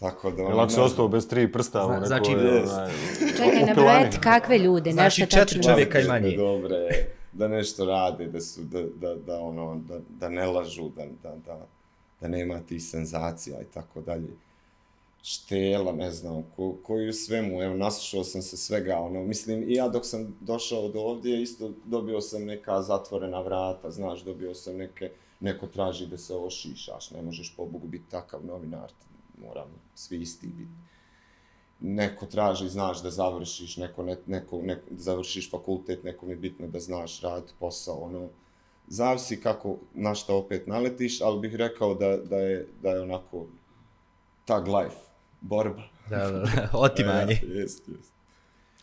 Tako da... Ono, Lako se ostao bez tri prsta Zna, u nekoj... znači, onaj, Čekaj, nabrojati kakve ljude, Znači, nešto četiri tačno. čovjeka i manje. Dobre, da nešto rade, da su, da, da, da, ono, da, da ne lažu, da, da, da, da nema tih senzacija i tako dalje. Štela, ne znam, ko, koji u svemu, evo, naslušao sam se svega, ono, mislim, i ja dok sam došao do ovdje, isto dobio sam neka zatvorena vrata, znaš, dobio sam neke, neko traži da se ošišaš, ne možeš po Bogu biti takav novinar, moram svi isti biti. Neko traži, znaš, da završiš, neko, ne, neko, neko, da završiš fakultet, nekom je bitno da znaš raditi posao, ono, zavisi kako, na šta opet naletiš, ali bih rekao da, da, je, da je onako tag life, borba. Da, da, da, otimanje. Ja, jest, jest.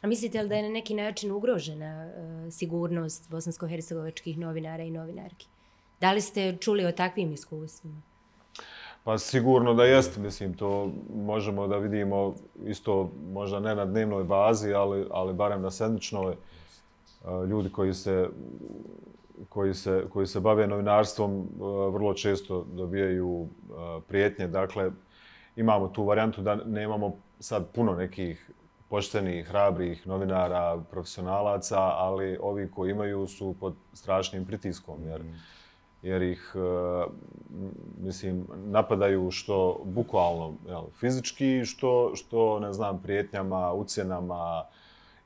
A mislite li da je na neki način ugrožena uh, sigurnost bosansko-hercegovačkih novinara i novinarki? Da li ste čuli o takvim iskustvima? Pa sigurno da jeste, mislim, to možemo da vidimo isto možda ne na dnevnoj bazi, ali, ali barem na sedmičnoj. E, ljudi koji se, koji se, koji se bave novinarstvom e, vrlo često dobijaju e, prijetnje. Dakle, imamo tu varijantu da nemamo sad puno nekih poštenih, hrabrih novinara, profesionalaca, ali ovi koji imaju su pod strašnim pritiskom, jer, mm jer ih, e, mislim, napadaju što bukvalno jel, fizički, što, što, ne znam, prijetnjama, ucjenama,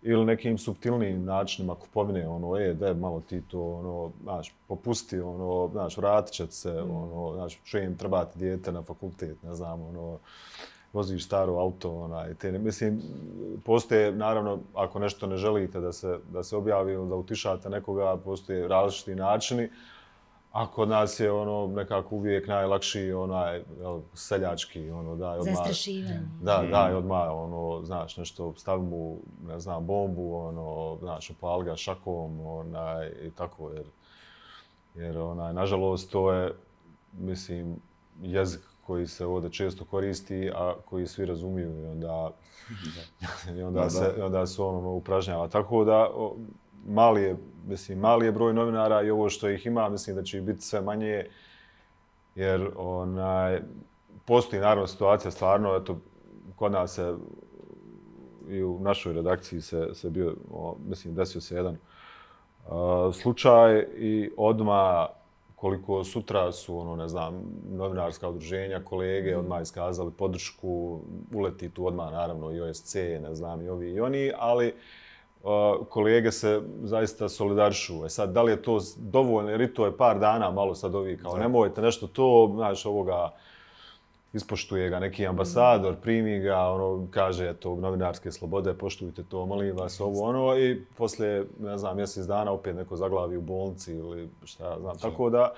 ili nekim subtilnim načinima kupovine, ono, e, daj malo ti to, ono, znaš, popusti, ono, znaš, vratit će se, mm. ono, znaš, što im trebati dijete na fakultet, ne znam, ono, voziš staro auto, onaj, te, ne, mislim, postoje, naravno, ako nešto ne želite da se, da se objavi ili da utišate nekoga, postoje različiti načini, A kod nas je ono nekako uvijek najlakši onaj jel, seljački ono da odmah Zastrašivanje. Da, mm. da, odmah ono znaš nešto stavi mu ne znam bombu ono znaš upali ga šakom onaj i tako jer jer onaj nažalost to je mislim jezik koji se ovdje često koristi a koji svi razumiju i onda i onda da, se onda se ono upražnjava tako da o, mali je, mislim, mali je broj novinara i ovo što ih ima, mislim da će biti sve manje, jer onaj, postoji naravno situacija stvarno, eto, kod nas se i u našoj redakciji se, se bio, o, mislim, desio se jedan uh, slučaj i odma koliko sutra su, ono, ne znam, novinarska udruženja, kolege mm. odmah iskazali podršku, uleti tu odmah, naravno, i OSC, ne znam, i ovi i oni, ali uh, kolege se zaista solidarišu. E sad, da li je to dovoljno, jer i to je par dana, malo sad ovi kao, nemojte nešto to, znaš, ovoga, ispoštuje ga neki ambasador, primi ga, ono, kaže, eto, novinarske slobode, poštujte to, molim vas, ovo, ono, i poslije, ne znam, mjesec dana opet neko zaglavi u bolnici ili šta ja znam. Tako da,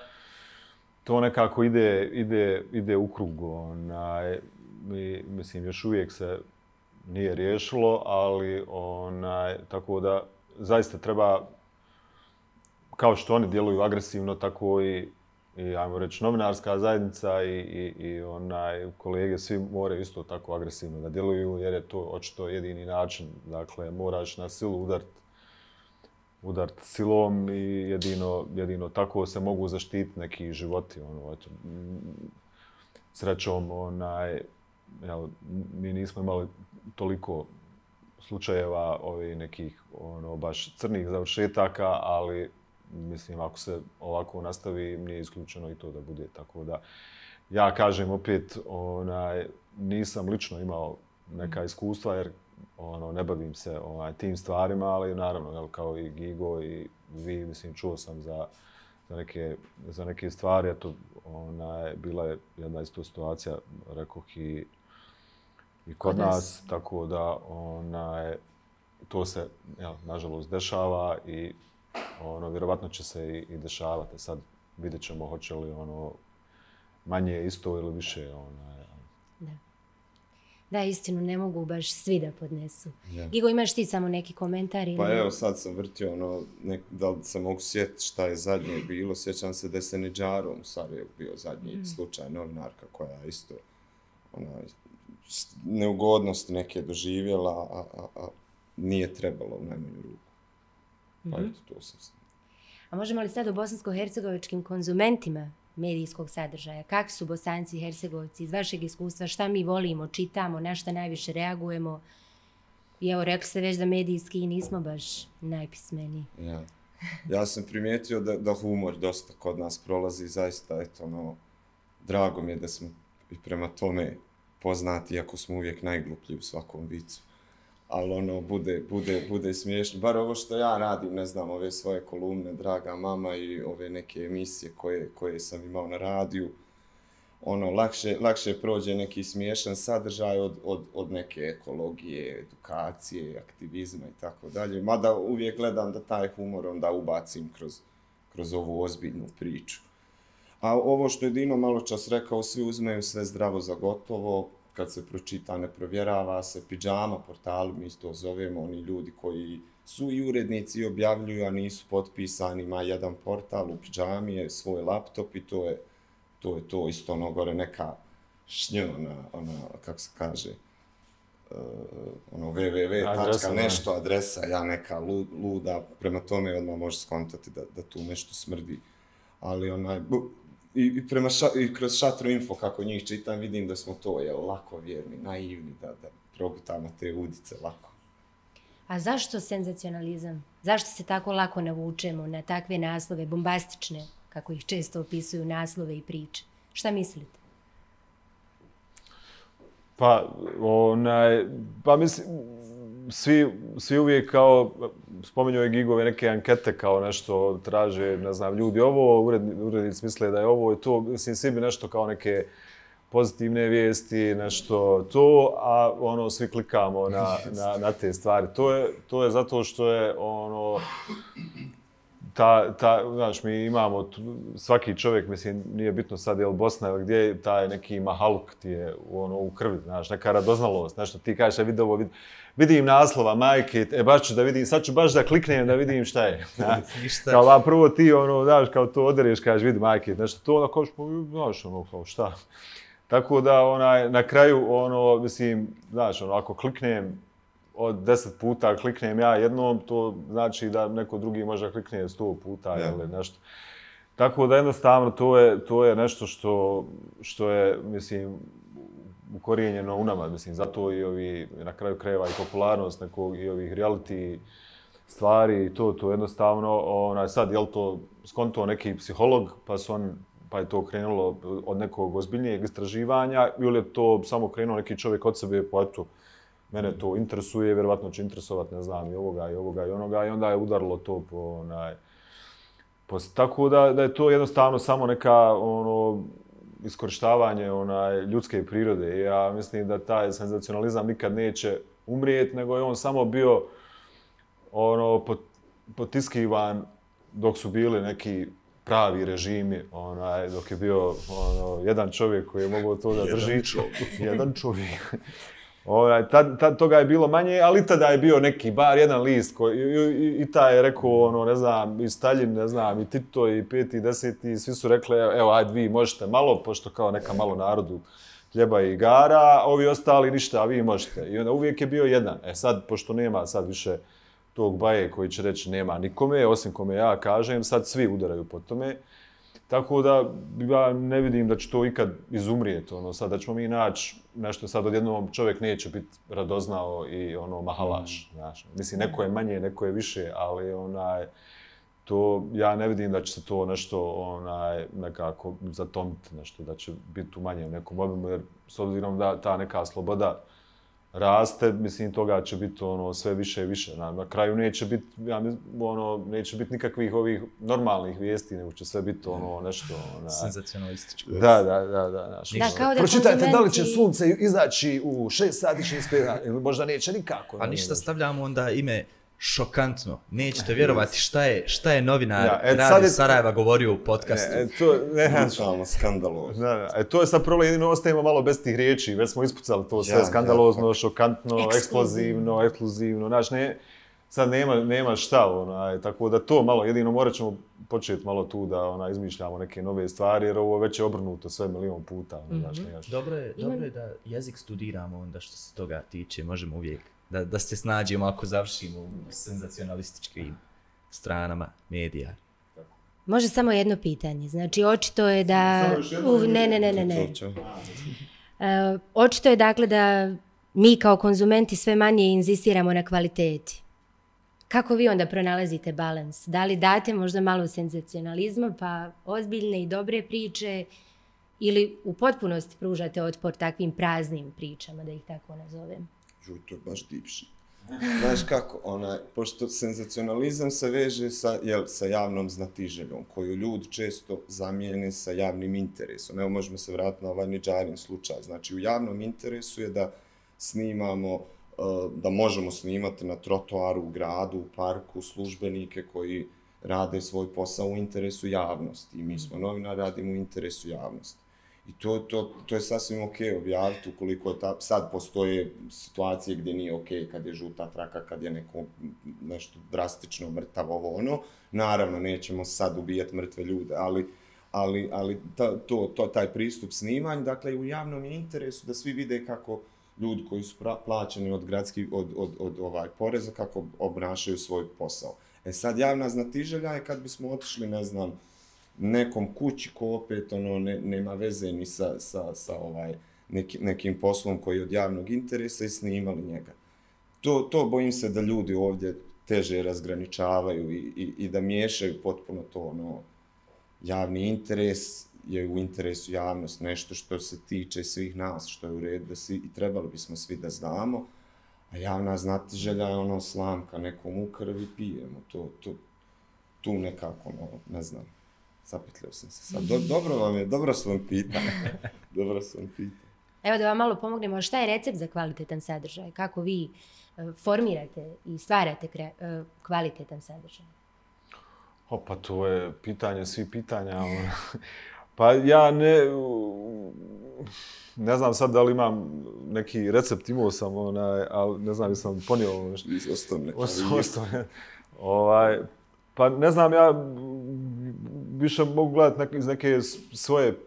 to nekako ide, ide, ide u krug, onaj, mi, mislim, još uvijek se nije riješilo, ali, onaj, tako da, zaista treba, kao što oni djeluju agresivno, tako i i ajmo reći novinarska zajednica i, i, i onaj kolege svi moraju isto tako agresivno da djeluju jer je to očito jedini način. Dakle, moraš na silu udart udart silom i jedino, jedino tako se mogu zaštititi neki životi. Ono, eto, srećom, onaj, jel, mi nismo imali toliko slučajeva ovih nekih ono, baš crnih završetaka, ali mislim, ako se ovako nastavi, nije isključeno i to da bude tako da. Ja kažem opet, onaj, nisam lično imao neka iskustva, jer ono, ne bavim se onaj, tim stvarima, ali naravno, jel, kao i Gigo i vi, mislim, čuo sam za, za, neke, za neke stvari, eto, onaj, bila je jedna isto situacija, rekoh i, i kod nas, tako da, onaj, to se, jel, nažalost, dešava i ono, vjerovatno će se i, i dešavati. Sad vidjet ćemo hoće li ono, manje isto ili više. Ono, da. Da, istinu, ne mogu baš svi da podnesu. Ja. Gigo, imaš ti samo neki komentar? Ili... Pa evo, sad sam vrtio ono, nek, da li se mogu sjetiti šta je zadnje bilo. Sjećam se da je Senidžarom u Sarajevu bio zadnji mm. slučaj novinarka koja isto ona, neugodnosti neke doživjela, a, a, a nije trebalo u najmanju ruku. Pa mm -hmm. eto, to sam se. A možemo li sad o bosansko-hercegovičkim konzumentima medijskog sadržaja? Kakvi su bosanci i hercegovci iz vašeg iskustva? Šta mi volimo, čitamo, na šta najviše reagujemo? I evo, rekli ste već da medijski nismo baš najpismeni. Ja. ja sam primijetio da, da humor dosta kod nas prolazi. Zaista, eto, ono, drago mi je da smo i prema tome poznati, iako smo uvijek najgluplji u svakom vicu ali ono, bude, bude, bude smiješno. Bar ovo što ja radim, ne znam, ove svoje kolumne, draga mama i ove neke emisije koje, koje sam imao na radiju, ono, lakše, lakše prođe neki smiješan sadržaj od, od, od neke ekologije, edukacije, aktivizma i tako dalje. Mada uvijek gledam da taj humor onda ubacim kroz, kroz ovu ozbiljnu priču. A ovo što je Dino malo čas rekao, svi uzmeju sve zdravo za gotovo, kad se pročita, ne provjerava se, pijama portalu, mi to zovemo, oni ljudi koji su i urednici i objavljuju, a nisu potpisani, ima jedan portal u pijami, je svoj laptop i to je to, je to isto ono gore neka šnjo, ona, ona, kako se kaže, uh, ono www. nešto adresa, ja neka luda, prema tome odmah može skontati da, da tu nešto smrdi. Ali onaj, i, prema ša, i kroz šatru info kako njih čitam vidim da smo to je lako vjerni, naivni da da progutamo te udice lako. A zašto senzacionalizam? Zašto se tako lako navučemo na takve naslove bombastične kako ih često opisuju naslove i priče? Šta mislite? Pa, onaj, pa mislim, svi, svi uvijek kao, spominjaju gigove neke ankete kao nešto traže, ne znam, ljudi ovo, uredni, urednici misle da je ovo i to, mislim, svi bi nešto kao neke pozitivne vijesti, nešto to, a ono, svi klikamo na, na, na te stvari. To je, to je zato što je, ono, ta, ta, znaš, mi imamo, svaki čovjek, mislim, nije bitno sad je li Bosna ili gdje je taj neki mahaluk ti je ono, u krvi, znaš, neka radoznalost, nešto ti kažeš, ja vidim ovo, vidim, vidim naslova, majke, e, baš ću da vidim, sad ću baš da kliknem da vidim šta je. Ništa. Kao, a prvo ti, ono, znaš, kao to odereš, kažeš, vidi, majke, nešto to, ono, kao, znaš, ono, kao, šta. Tako da, onaj, na kraju, ono, mislim, znaš, ono, ako kliknem, od deset puta kliknem ja jednom, to znači da neko drugi može klikne sto puta ja. ili nešto. Tako da jednostavno to je, to je nešto što, što je, mislim, ukorijenjeno u nama. Mislim, zato i ovi, na kraju krajeva i popularnost nekog i ovih reality stvari i to, to jednostavno, onaj, sad, je to skonto neki psiholog, pa su on pa je to krenulo od nekog ozbiljnijeg istraživanja ili je to samo krenuo neki čovjek od sebe, pa eto, mene to interesuje, vjerovatno će interesovat, ne znam, i ovoga, i ovoga, i onoga, i onda je udarilo to po, onaj, po, tako da, da je to jednostavno samo neka, ono, iskorištavanje onaj, ljudske prirode. Ja mislim da taj senzacionalizam nikad neće umrijeti, nego je on samo bio ono, pot, potiskivan dok su bili neki pravi režimi, onaj, dok je bio ono, jedan čovjek koji je mogao to da drži. Jedan čovjek. jedan čovjek. Ovaj, tad, tad, toga je bilo manje, ali tada je bio neki, bar jedan list koji, i, i, i taj je rekao, ono, ne znam, i Stalin, ne znam, i Tito, i peti, i deseti, svi su rekli, e, evo, ajde, vi možete malo, pošto kao neka malo narodu hljeba i igara, a ovi ostali ništa, a vi možete. I onda uvijek je bio jedan. E sad, pošto nema sad više tog baje koji će reći nema nikome, osim kome ja kažem, sad svi udaraju po tome. Tako da ja ne vidim da će to ikad izumrijeti, ono, sad da ćemo mi naći nešto sad odjednom čovjek neće biti radoznao i ono mahalaš, mm. znaš. Mislim, neko je manje, neko je više, ali onaj, to ja ne vidim da će se to nešto onaj nekako zatomiti nešto da će biti u manjem nekom obimu jer s obzirom da ta neka sloboda raste, mislim toga će biti ono sve više i više. Na, na kraju neće biti ja mislim, ono neće biti nikakvih ovih normalnih vijesti, nego će sve biti ono nešto ona Senzacionalističko. Da, da, da, da, naš. Da, kao da Pročitajte da li će konzumenti- sunce izaći u 6 sati 65 ili možda neće nikako. Pa ne, ništa stavljamo onda ime šokantno. Nećete vjerovati šta je, šta je novinar Ja, ja, e, sad Radio je- Sarajeva govorio u podcastu. E, e, to, ne, Brutalno, skandalozno. Da, da. E, to je sad problem, jedino ostajemo malo bez tih riječi, već smo ispucali to sve Ja, skandalozno, ja, šokantno, Ekskluzivno. eksplozivno, ekskluzivno, znaš, ne, sad nema, nema šta, onaj, tako da to malo, jedino morat ćemo početi malo tu da ona, izmišljamo neke nove stvari, jer ovo već je obrnuto sve milion puta, ono, znaš, Mhm. nemaš. Dobro je, dobro je da jezik studiramo onda što se toga tiče, možemo uvijek da, da se snađemo ako završimo u senzacionalističkim stranama medija. Može samo jedno pitanje. Znači, očito je da... U, ne, ne, ne, ne, ne. E, očito je dakle da mi kao konzumenti sve manje inzistiramo na kvaliteti. Kako vi onda pronalazite balans? Da li date možda malo senzacionalizma, pa ozbiljne i dobre priče, ili u potpunosti pružate otpor takvim praznim pričama, da ih tako nazovem? Ju, to je baš dipše. Znaš kako, onaj, pošto senzacionalizam se veže sa, jel, sa javnom znatiželjom, koju ljudi često zamijene sa javnim interesom. Evo možemo se vratiti na ovaj Nidžarin slučaj. Znači, u javnom interesu je da snimamo, e, da možemo snimati na trotoaru u gradu, u parku, službenike koji rade svoj posao u interesu javnosti. I mi smo novinar, radimo u interesu javnosti. I to, to, to je sasvim ok objaviti ukoliko je ta, sad postoje situacije gdje nije ok kad je žuta traka, kad je neko nešto drastično mrtav ovo ono. Naravno, nećemo sad ubijati mrtve ljude, ali, ali, ali ta, to, to, taj pristup snimanju, dakle, u javnom je interesu da svi vide kako ljudi koji su pra, plaćeni od gradskih, od, od, od ovaj poreza, kako obnašaju svoj posao. E sad, javna znatiželja je kad bismo otišli, ne znam, nekom kući ko opet ono ne, nema veze ni sa, sa, sa ovaj neki, nekim poslom koji je od javnog interesa i snimali njega. To, to bojim se da ljudi ovdje teže razgraničavaju i, i, i da miješaju potpuno to ono javni interes je u interesu javnost nešto što se tiče svih nas, što je u redu da svi, i trebali bismo svi da znamo, a javna znatiželja je ono slamka nekom u krvi pijemo, to, to, tu nekako, ono, ne znam, zapetljao sam se sad. Do, dobro vam je, dobro su vam pitanje. dobro su vam pitanje. Evo da vam malo pomognemo, a šta je recept za kvalitetan sadržaj? Kako vi e, formirate i stvarate kre, e, kvalitetan sadržaj? O, pa to je pitanje svih pitanja. ono. Pa ja ne... Ne znam sad da li imam neki recept, imao sam, onaj, ali ne znam, jesam ponio ono nešto. Ostao neka Ostao. Ovaj, pa ne znam, ja više mogu gledati nek, iz neke svoje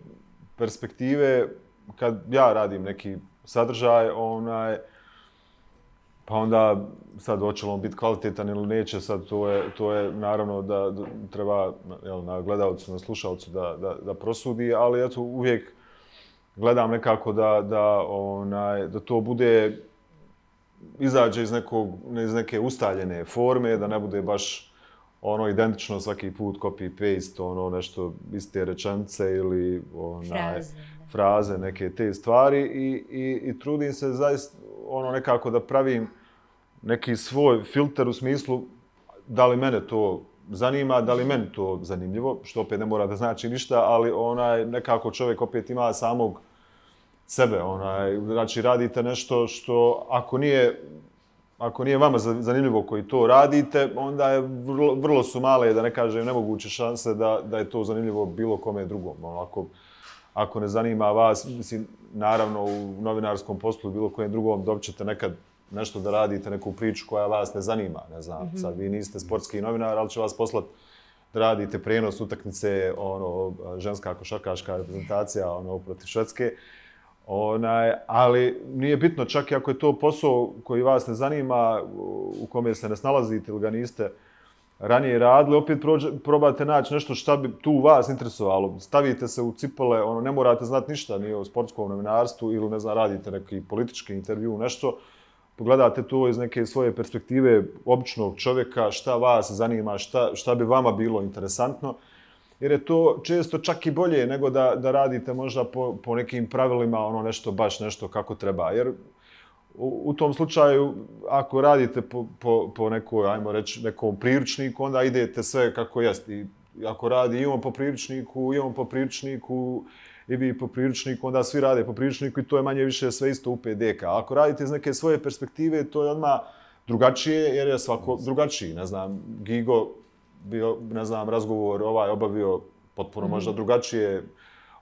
perspektive, kad ja radim neki sadržaj, onaj, pa onda sad hoće li on biti kvalitetan ili neće, sad to je, to je naravno da, da treba jel, na gledalcu, na slušalcu da, da, da prosudi, ali eto uvijek gledam nekako da, da, onaj, da to bude izađe iz, nekog, iz neke ustaljene forme, da ne bude baš ono identično svaki put copy paste, ono nešto iste rečenice ili onaj, Fraze, fraze, neke te stvari i, i, i trudim se zaista ono nekako da pravim neki svoj filter u smislu da li mene to zanima, da li meni to zanimljivo, što opet ne mora da znači ništa, ali onaj, nekako čovjek opet ima samog sebe, onaj, znači radite nešto što ako nije ako nije vama zanimljivo koji to radite, onda je vrlo, vrlo su male, da ne kažem, nemoguće šanse da, da je to zanimljivo bilo kome drugom. Ono, ako, ako ne zanima vas, mislim, naravno u novinarskom poslu bilo kojem drugom dobćete nekad nešto da radite, neku priču koja vas ne zanima. Ne znam, mm -hmm. sad vi niste sportski novinar, ali će vas poslati da radite prenos utakmice, ono, ženska košarkaška reprezentacija, ono, protiv Švedske. Onaj, ali nije bitno, čak i ako je to posao koji vas ne zanima, u kome se ne snalazite ili ga niste ranije radili, opet prođe, probate naći nešto što bi tu vas interesovalo. Stavite se u cipole, ono, ne morate znati ništa ni o sportskom novinarstvu ili ne znam, radite neki politički intervju, nešto. Pogledate to iz neke svoje perspektive običnog čovjeka, šta vas zanima, šta, šta bi vama bilo interesantno jer je to često čak i bolje nego da, da radite možda po, po nekim pravilima ono nešto baš nešto kako treba. Jer u, u tom slučaju, ako radite po, po, po nekoj, ajmo reći, nekom priručniku, onda idete sve kako jest. I ako radi i on po priručniku, i on po priručniku, i vi po priručniku, onda svi rade po priručniku i to je manje više sve isto u PDK. Ako radite iz neke svoje perspektive, to je odmah drugačije, jer je svako drugačiji. Ne znam, Gigo bio, ne znam, razgovor ovaj obavio potpuno mm. možda drugačije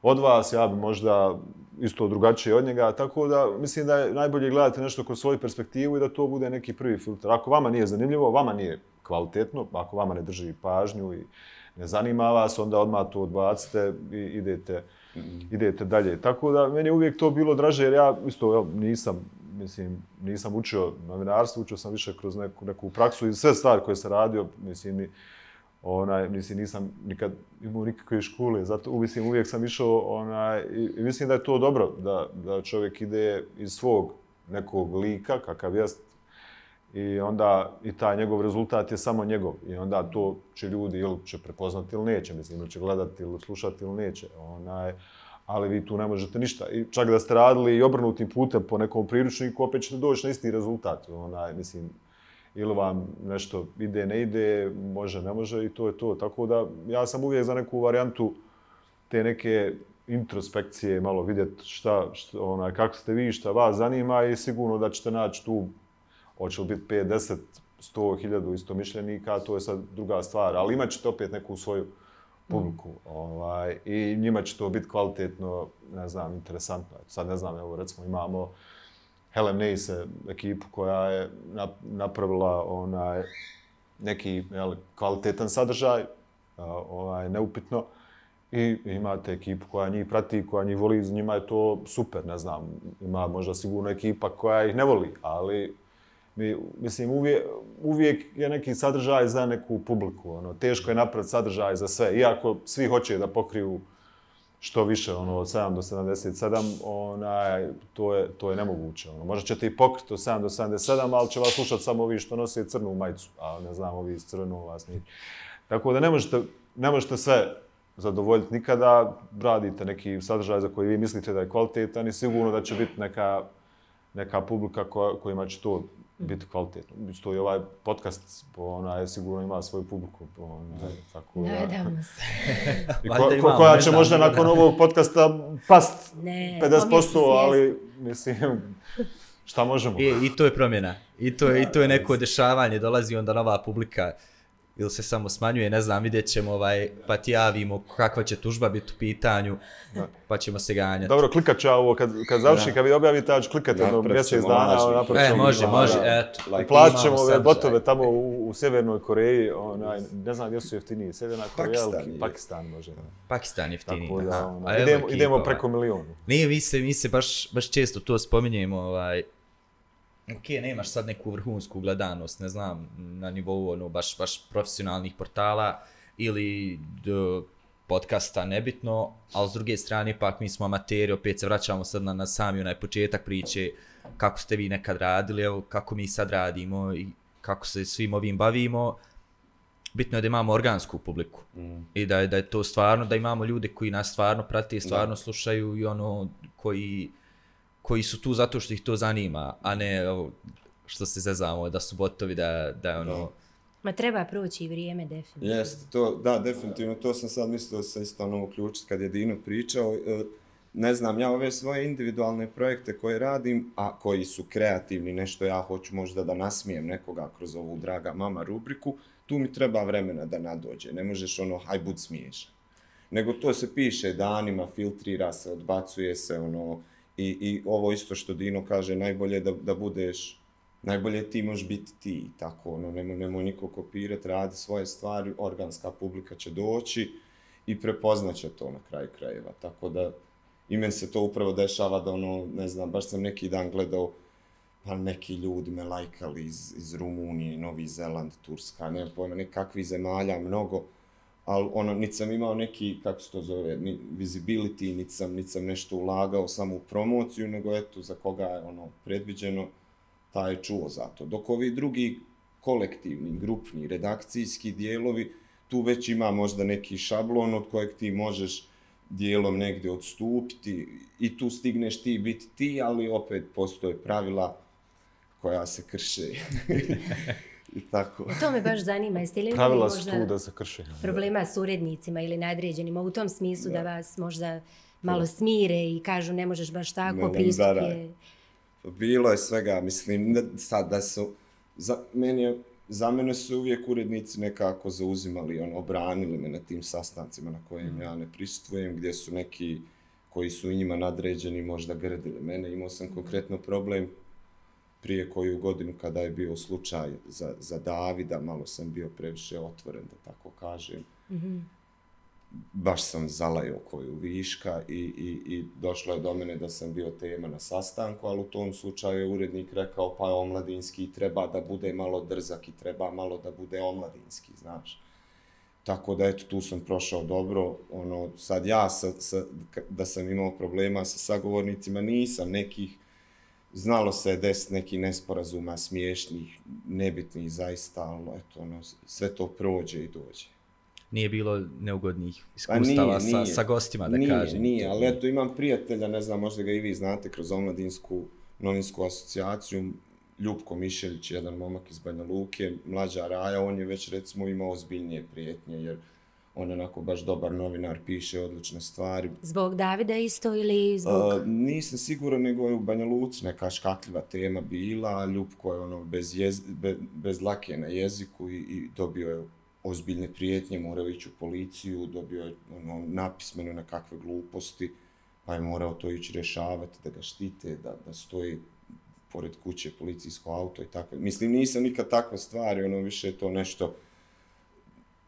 od vas, ja bi možda isto drugačije od njega, tako da mislim da je najbolje gledati nešto kroz svoju perspektivu i da to bude neki prvi filtr. Ako vama nije zanimljivo, vama nije kvalitetno, ako vama ne drži pažnju i ne zanima vas, onda odmah to odbacite i idete, mm. idete dalje. Tako da meni je uvijek to bilo draže jer ja isto jel, nisam mislim, nisam učio novinarstvo, učio sam više kroz neku, neku praksu i sve stvari koje sam radio, mislim, onaj, mislim, nisam nikad imao nikakve škole, zato mislim, uvijek sam išao, onaj, i, mislim da je to dobro, da, da čovjek ide iz svog nekog lika, kakav jest, i onda i taj njegov rezultat je samo njegov, i onda to će ljudi ili će prepoznati ili neće, mislim, ili će gledati ili slušati ili neće, onaj, ali vi tu ne možete ništa. I čak da ste radili i obrnutim putem po nekom priručniku, opet ćete doći na isti rezultat, onaj, mislim, ili vam nešto ide, ne ide, može, ne može i to je to. Tako da ja sam uvijek za neku varijantu te neke introspekcije, malo vidjeti šta, šta ona, kako ste vi, šta vas zanima i sigurno da ćete naći tu, hoće li biti 50, 100, 1000 istomišljenika, to je sad druga stvar, ali imat ćete opet neku svoju publiku mm. ovaj, i njima će to biti kvalitetno, ne znam, interesantno. Sad ne znam, evo recimo imamo Helen Neise, ekipu koja je napravila onaj neki jel, kvalitetan sadržaj, ovaj, neupitno. I imate ekipu koja njih prati, koja njih voli, za njima je to super, ne znam. Ima možda sigurno ekipa koja ih ne voli, ali mi, mislim, uvijek, uvijek je neki sadržaj za neku publiku. Ono, teško je napraviti sadržaj za sve, iako svi hoće da pokriju što više, ono, od 7 do 77, onaj, to je, to je nemoguće. Ono. Možda ćete i pokriti od 7 do 77, ali će vas slušati samo ovi što nose crnu majicu, a ne znam, ovi iz crnu vas nije. Tako da ne možete, ne možete sve zadovoljiti nikada, radite neki sadržaj za koji vi mislite da je kvalitetan i sigurno da će biti neka, neka publika ko, kojima će to biti kvalitetno. Isto i ovaj podcast, po, ona je sigurno ima svoju publiku. Po, ona, tako, Nadamo se. I ko, ko, koja će možda nakon ovog podcasta past ne, 50%, ali mislim, šta možemo? I, I to je promjena. I to je, i to je neko dešavanje. Dolazi onda nova publika ili se samo smanjuje, ne znam, vidjet ćemo, ovaj, pa ti javimo kakva će tužba biti u pitanju, pa ćemo se ganjati. Dobro, klikat ću ovo, kad, kad završi, kad vi objavite, ja ću klikati jedno mjesec dana. E, može, može, eto. Like, plaćat ćemo ove botove tamo u, u Sjevernoj Koreji, onaj, ne znam gdje su jeftiniji, Sjeverna Koreja ili Pakistan, može. Pakistan jeftiniji, Tako da. Onaj, idemo, idemo preko milijonu. Nije, mi se, mi se baš, baš često to spominjemo, ovaj, ok, nemaš sad neku vrhunsku gledanost, ne znam, na nivou ono, baš, baš profesionalnih portala ili do podcasta, nebitno, ali s druge strane, pak mi smo amateri, opet se vraćamo sad na, na sami onaj početak priče, kako ste vi nekad radili, evo, kako mi sad radimo i kako se svim ovim bavimo, bitno je da imamo organsku publiku mm. i da je, da je to stvarno, da imamo ljude koji nas stvarno prati, stvarno da. slušaju i ono koji koji su tu zato što ih to zanima, a ne što se zezamo da su botovi, da, da ono, Ma treba proći i vrijeme, definitivno. Jeste, to, da, definitivno, to sam sad mislio da se isto ono uključiti kad je Dino pričao. E, Ne znam, ja ove svoje individualne projekte koje radim, a koji su kreativni, nešto ja hoću možda da nasmijem nekoga kroz ovu Draga mama rubriku, tu mi treba vremena da nadođe. Ne možeš ono, haj bud smiješan. Nego to se piše danima, filtrira se, odbacuje se, ono, i, i ovo isto što Dino kaže, najbolje da, da budeš najbolje ti možeš biti ti, tako, ono, nemoj, nemoj niko kopirati, radi svoje stvari, organska publika će doći i prepoznaće to na kraju krajeva, tako da i meni se to upravo dešava da ono, ne znam, baš sam neki dan gledao, pa neki ljudi me lajkali iz, iz Rumunije, Novi Zeland, Turska, ne pojma, nekakvih zemalja, mnogo, ali ono, niti sam imao neki, kako se to zove, ni visibility, niti sam, niti sam nešto ulagao samo u promociju, nego eto, za koga je ono predviđeno, taj je čuo za to. Dok ovi drugi kolektivni, grupni, redakcijski dijelovi, tu već ima možda neki šablon od kojeg ti možeš dijelom negdje odstupiti i tu stigneš ti biti ti, ali opet postoje pravila koja se krše. I tako. To me baš zanima. Jeste li Pravila su možda tu da se krše. problema s urednicima ili nadređenima u tom smislu da, vas možda malo smire i kažu ne možeš baš tako, Ne, pristup je... Bilo je svega, mislim, sad da su, za, meni je, za mene su uvijek urednici nekako zauzimali, ono, obranili me na tim sastancima na kojim ja ne prisustujem, gdje su neki koji su njima nadređeni možda grdili mene. Imao sam konkretno problem prije koju godinu kada je bio slučaj za, za Davida, malo sam bio previše otvoren, da tako kažem. Baš sam zalajao koju viška i, i, i došlo je do mene da sam bio tema na sastanku, ali u tom slučaju je urednik rekao pa je omladinski treba da bude malo drzak i treba malo da bude omladinski, znaš. Tako da eto tu sam prošao dobro, ono sad ja sa, sa, da sam imao problema sa sagovornicima nisam nekih znalo se desiti neki nesporazuma smiješnih, nebitnih zaista, ali eto ono sve to prođe i dođe. Nije bilo neugodnih Pa nije, iskustava sa, nije. sa gostima, da nije, kažem. Nije, ali eto imam prijatelja, ne znam, možda ga i vi znate, kroz omladinsku novinsku asocijaciju, Ljubko Mišelić, jedan momak iz Banja Luke, mlađa Raja, on je već recimo imao ozbiljnije prijetnje, jer on je onako baš dobar novinar, piše odlične stvari. Zbog Davida isto ili zbog... Uh, nisam siguran, nego je u Banja Luci neka škakljiva tema bila, a Ljubko je ono bez, jez, be, bez lake na jeziku i, i dobio je ozbiljne prijetnje, morao ići u policiju, dobio je ono, napismeno na kakve gluposti, pa je morao to ići rješavati, da ga štite, da, da stoji pored kuće policijsko auto i tako. Mislim, nisam nikad takve stvari, ono više je to nešto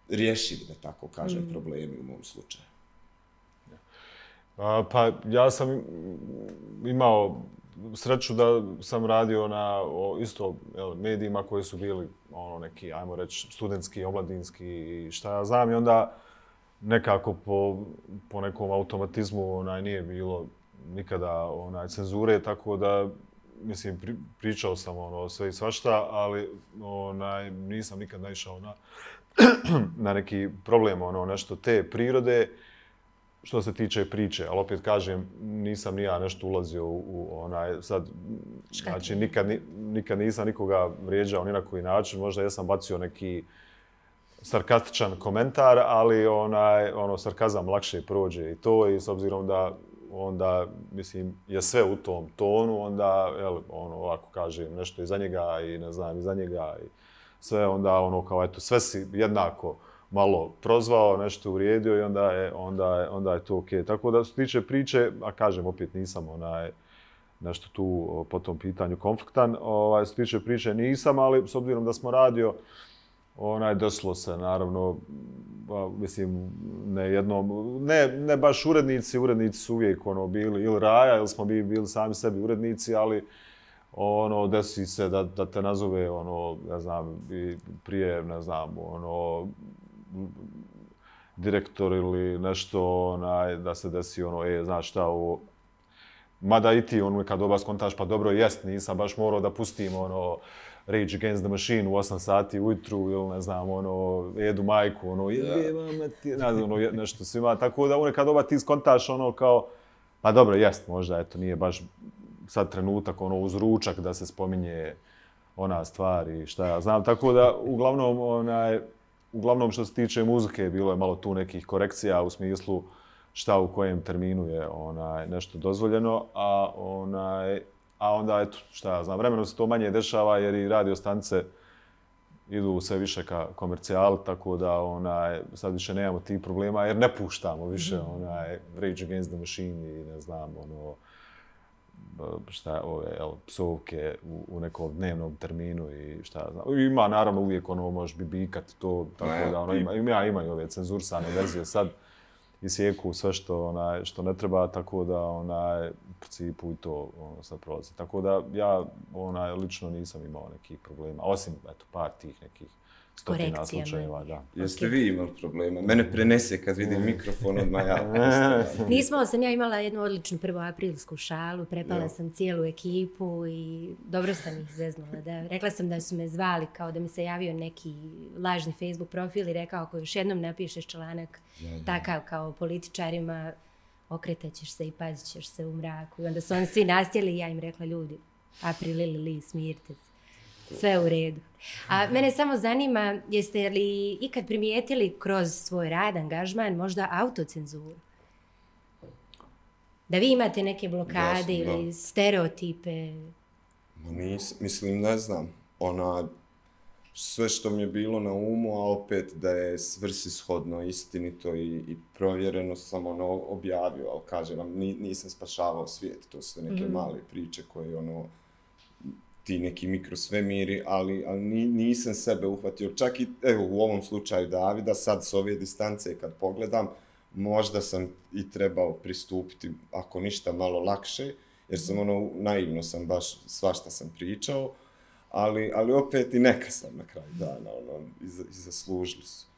rješiv, da tako kažem, mm. problemi u mom slučaju. A, pa ja sam imao sreću da sam radio na o, isto jel, medijima koji su bili ono neki, ajmo reći, studentski, omladinski i šta ja znam i onda nekako po, po nekom automatizmu onaj nije bilo nikada onaj cenzure, tako da mislim pri, pričao sam ono sve i svašta, ali onaj nisam nikad naišao na na neki problem ono nešto te prirode. Što se tiče priče, ali opet kažem, nisam ni ja nešto ulazio u, u onaj, sad, znači nikad, ni- nikad nisam nikoga vrijeđao ni na koji način, možda jesam bacio neki sarkastičan komentar, ali onaj, ono, sarkazam lakše prođe i to, i s obzirom da onda, mislim, je sve u tom tonu, onda, jel, ono, ovako kažem, nešto iza njega i ne znam, iza njega i sve, onda, ono, kao, eto, sve si jednako malo prozvao, nešto uvrijedio i onda je, onda je, onda je to okej. Okay. Tako da, se tiče priče, a kažem, opet nisam onaj, nešto tu po tom pitanju konfliktan. Ovaj, se tiče priče nisam, ali s obzirom da smo radio, onaj desilo se naravno pa, mislim ne jednom ne, ne baš urednici urednici su uvijek ono bili ili raja ili smo bili, bili sami sebi urednici ali ono desi se da, da te nazove ono ne znam i prije ne znam ono direktor ili nešto onaj da se desi ono e znaš šta ovo Mada i ti, ono, kad oba skontaš, pa dobro, jest, nisam baš morao da pustim, ono, Rage Against the Machine u 8 sati ujutru ili, ne znam, ono, jedu majku, ono, ti, ne znam, ono, nešto svima. Tako da, ono, kad oba ti skontaš, ono, kao, pa dobro, jest, možda, eto, nije baš sad trenutak, ono, uz ručak da se spominje ona stvar i šta ja znam. Tako da, uglavnom, onaj, uglavnom što se tiče muzike, bilo je malo tu nekih korekcija u smislu šta u kojem terminu je onaj nešto dozvoljeno, a onaj a onda eto šta ja znam, vremenom se to manje dešava jer i radio stanice idu sve više ka komercijal, tako da onaj, sad više nemamo tih problema jer ne puštamo više onaj Rage Against the Machine i ne znam, ono, šta ove jel, psovke u, u nekom dnevnom terminu i šta znam. Ima naravno uvijek ono može bi bikat to, tako da ono, ima, ima, ima i ove cenzursane verzije sad i sjeku sve što onaj što ne treba tako da onaj u principu i to ono sad prolazi. Tako da ja onaj lično nisam imao nekih problema osim eto par tih nekih stotina slučajeva, da. Jeste vi imali problema? Mene prenese kad vidim mikrofon od Maja. Nismo, sam ja imala jednu odličnu prvoaprilsku šalu, prepala ja. sam cijelu ekipu i dobro sam ih zeznula. Da. Rekla sam da su me zvali kao da mi se javio neki lažni Facebook profil i rekao ako još jednom napišeš članak ja, ja. takav kao političarima, okretaćeš se i pazit ćeš se u mraku. I onda su oni svi nastjeli i ja im rekla ljudi, april ili li, smirte se. Sve u redu. A mene samo zanima, jeste li ikad primijetili kroz svoj rad, angažman, možda autocenzuru? Da vi imate neke blokade ja ili stereotipe? Ma nis, mislim, ne znam. Ona, sve što mi je bilo na umu, a opet da je svrsishodno, istinito i, i provjereno sam ono objavio, ali kažem vam, nisam spašavao svijet. To su neke mm. male priče koje ono, ti neki mikrosvemiri, ali, ali nisam sebe uhvatio. Čak i evo, u ovom slučaju Davida, sad s ove distance kad pogledam, možda sam i trebao pristupiti, ako ništa, malo lakše, jer sam ono, naivno sam baš svašta sam pričao, ali, ali opet i neka sam na kraju dana, ono, i, i zaslužili su.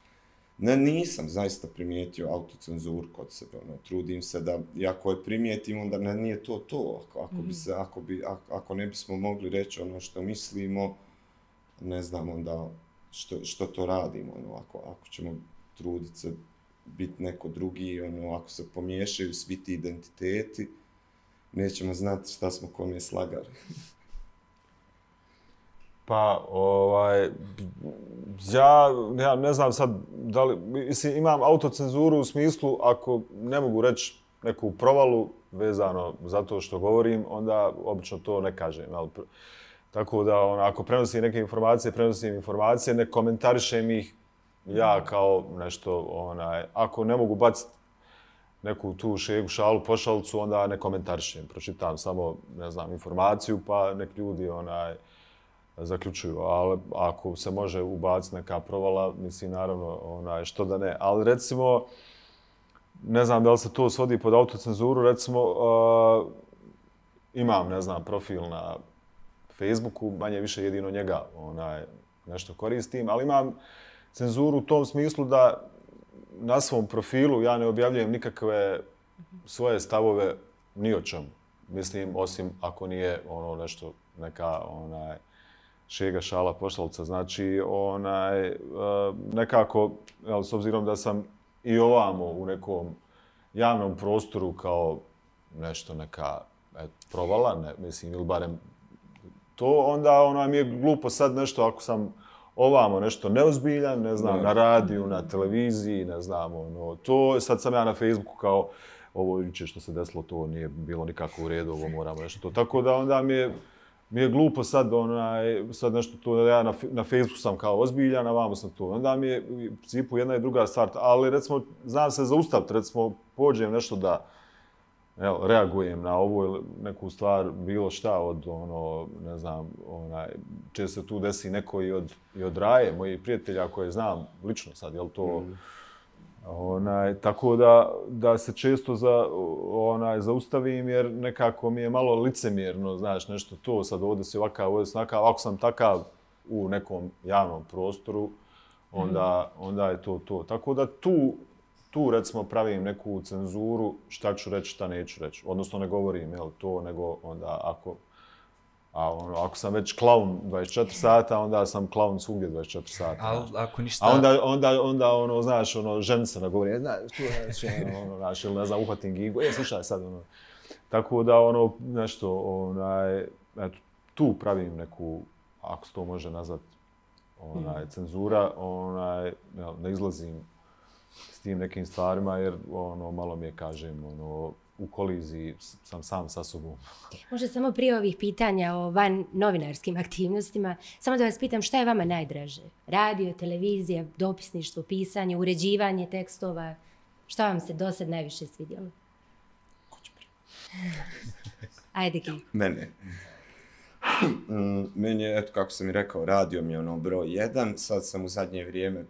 Ne, nisam zaista primijetio autocenzuru kod sebe, ono, trudim se da, i ako je primijetim, onda ne, nije to to, ako, ako, bi se, ako, bi, ako, ako ne bismo mogli reći ono što mislimo, ne znam onda što, što to radimo, ono, ako, ako ćemo truditi se biti neko drugi, ono, ako se pomiješaju svi ti identiteti, nećemo znati šta smo kome slagali. Pa, ovaj, ja, ja ne znam sad, da li, mislim, imam autocenzuru u smislu, ako ne mogu reći neku provalu vezano za to što govorim, onda obično to ne kažem. Ali, tako da, on, ako prenosim neke informacije, prenosim informacije, ne komentarišem ih ja kao nešto, onaj, ako ne mogu baciti neku tu šegu, šalu, pošalcu, onda ne komentarišem. Pročitam samo, ne znam, informaciju, pa nek ljudi, onaj, zaključuju, ali ako se može ubaciti neka provala, mislim naravno onaj, što da ne. Ali recimo, ne znam da li se to svodi pod autocenzuru, recimo uh, imam, ne znam, profil na Facebooku, manje više jedino njega onaj, nešto koristim, ali imam cenzuru u tom smislu da na svom profilu ja ne objavljujem nikakve svoje stavove ni o čemu. Mislim, osim ako nije ono nešto, neka onaj, šega šala pošalca. Znači, onaj, e, nekako, jel, s obzirom da sam i ovamo u nekom javnom prostoru kao nešto neka et, provala, ne, mislim, ili barem to, onda ono mi je glupo sad nešto ako sam ovamo nešto neozbiljan, ne znam, ne. na radiju, na televiziji, ne znam, ono, to, sad sam ja na Facebooku kao, ovo što se desilo, to nije bilo nikako u redu, ovo moramo nešto to. Tako da onda mi je, mi je glupo sad, onaj, sad nešto tu, ja na, na Facebooku sam kao ozbiljan, a vamo sam tu. Onda mi je u principu jedna i druga stvar, ali recimo, znam se zaustaviti, recimo, pođem nešto da, evo, reagujem na ovu neku stvar, bilo šta od, ono, ne znam, onaj, često se tu desi neko i od, i od Raje, mojih prijatelja koje znam lično sad, jel to, mm. Onaj, tako da, da se često za, onaj, zaustavim jer nekako mi je malo licemjerno, znaš, nešto to, sad ovdje si ovakav, ovdje si nakav, ako sam takav u nekom javnom prostoru, onda, mm. onda je to to. Tako da tu, tu recimo pravim neku cenzuru, šta ću reći, šta neću reći. Odnosno ne govorim jel, to, nego onda ako, A ono, ako sam već klaun 24 sata, onda sam klaun svugdje 24 sata. A ako ništa... A onda, onda, onda ono, znaš, ono, žen se nagovori, e, znaš, tu, znaš, ono, znaš, ili ne znam, uhvatim gigu, e, slušaj sad, ono. Tako da, ono, nešto, onaj, eto, tu pravim neku ako se to može nazvat onaj, cenzura, onaj, ne, ne izlazim s tim nekim stvarima jer ono malo mi je kažem ono u koliziji sam sam sa sobom. Može samo prije ovih pitanja o van novinarskim aktivnostima, samo da vas pitam šta je vama najdraže? Radio, televizija, dopisništvo, pisanje, uređivanje tekstova? Šta vam se do sad najviše svidjelo? Ajde, Ki. Mene. Mm, Meni je, eto kako sam i rekao, radio mi je ono broj jedan, sad sam u zadnje vrijeme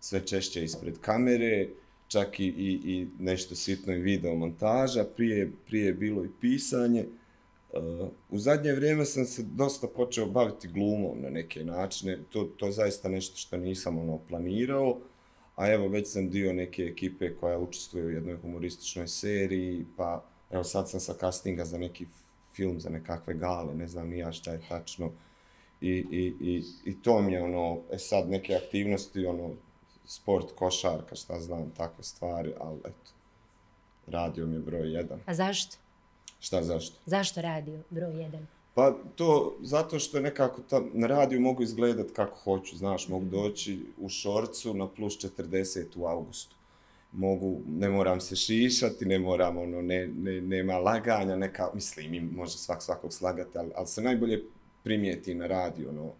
sve češće ispred kamere, čak i, i, i nešto sitno i video montaža, prije, prije je bilo i pisanje. Uh, u zadnje vrijeme sam se dosta počeo baviti glumom na neke načine, to, to je zaista nešto što nisam ono planirao, a evo već sam dio neke ekipe koja učestvuje u jednoj humorističnoj seriji, pa evo sad sam sa castinga za neki film, za nekakve gale, ne znam ni ja šta je tačno. I, i, i, i to mi je ono, e sad neke aktivnosti, ono, sport, košarka, šta znam, takve stvari, ali eto, radio mi je broj jedan. A zašto? Šta zašto? Zašto radio broj jedan? Pa to zato što je nekako ta, na radiju mogu izgledat kako hoću, znaš, mogu doći u šorcu na plus 40 u augustu. Mogu, ne moram se šišati, ne moram, ono, ne, ne, nema laganja, neka, mislim, im može svak svakog slagati, ali, ali se najbolje primijeti na radiju, ono,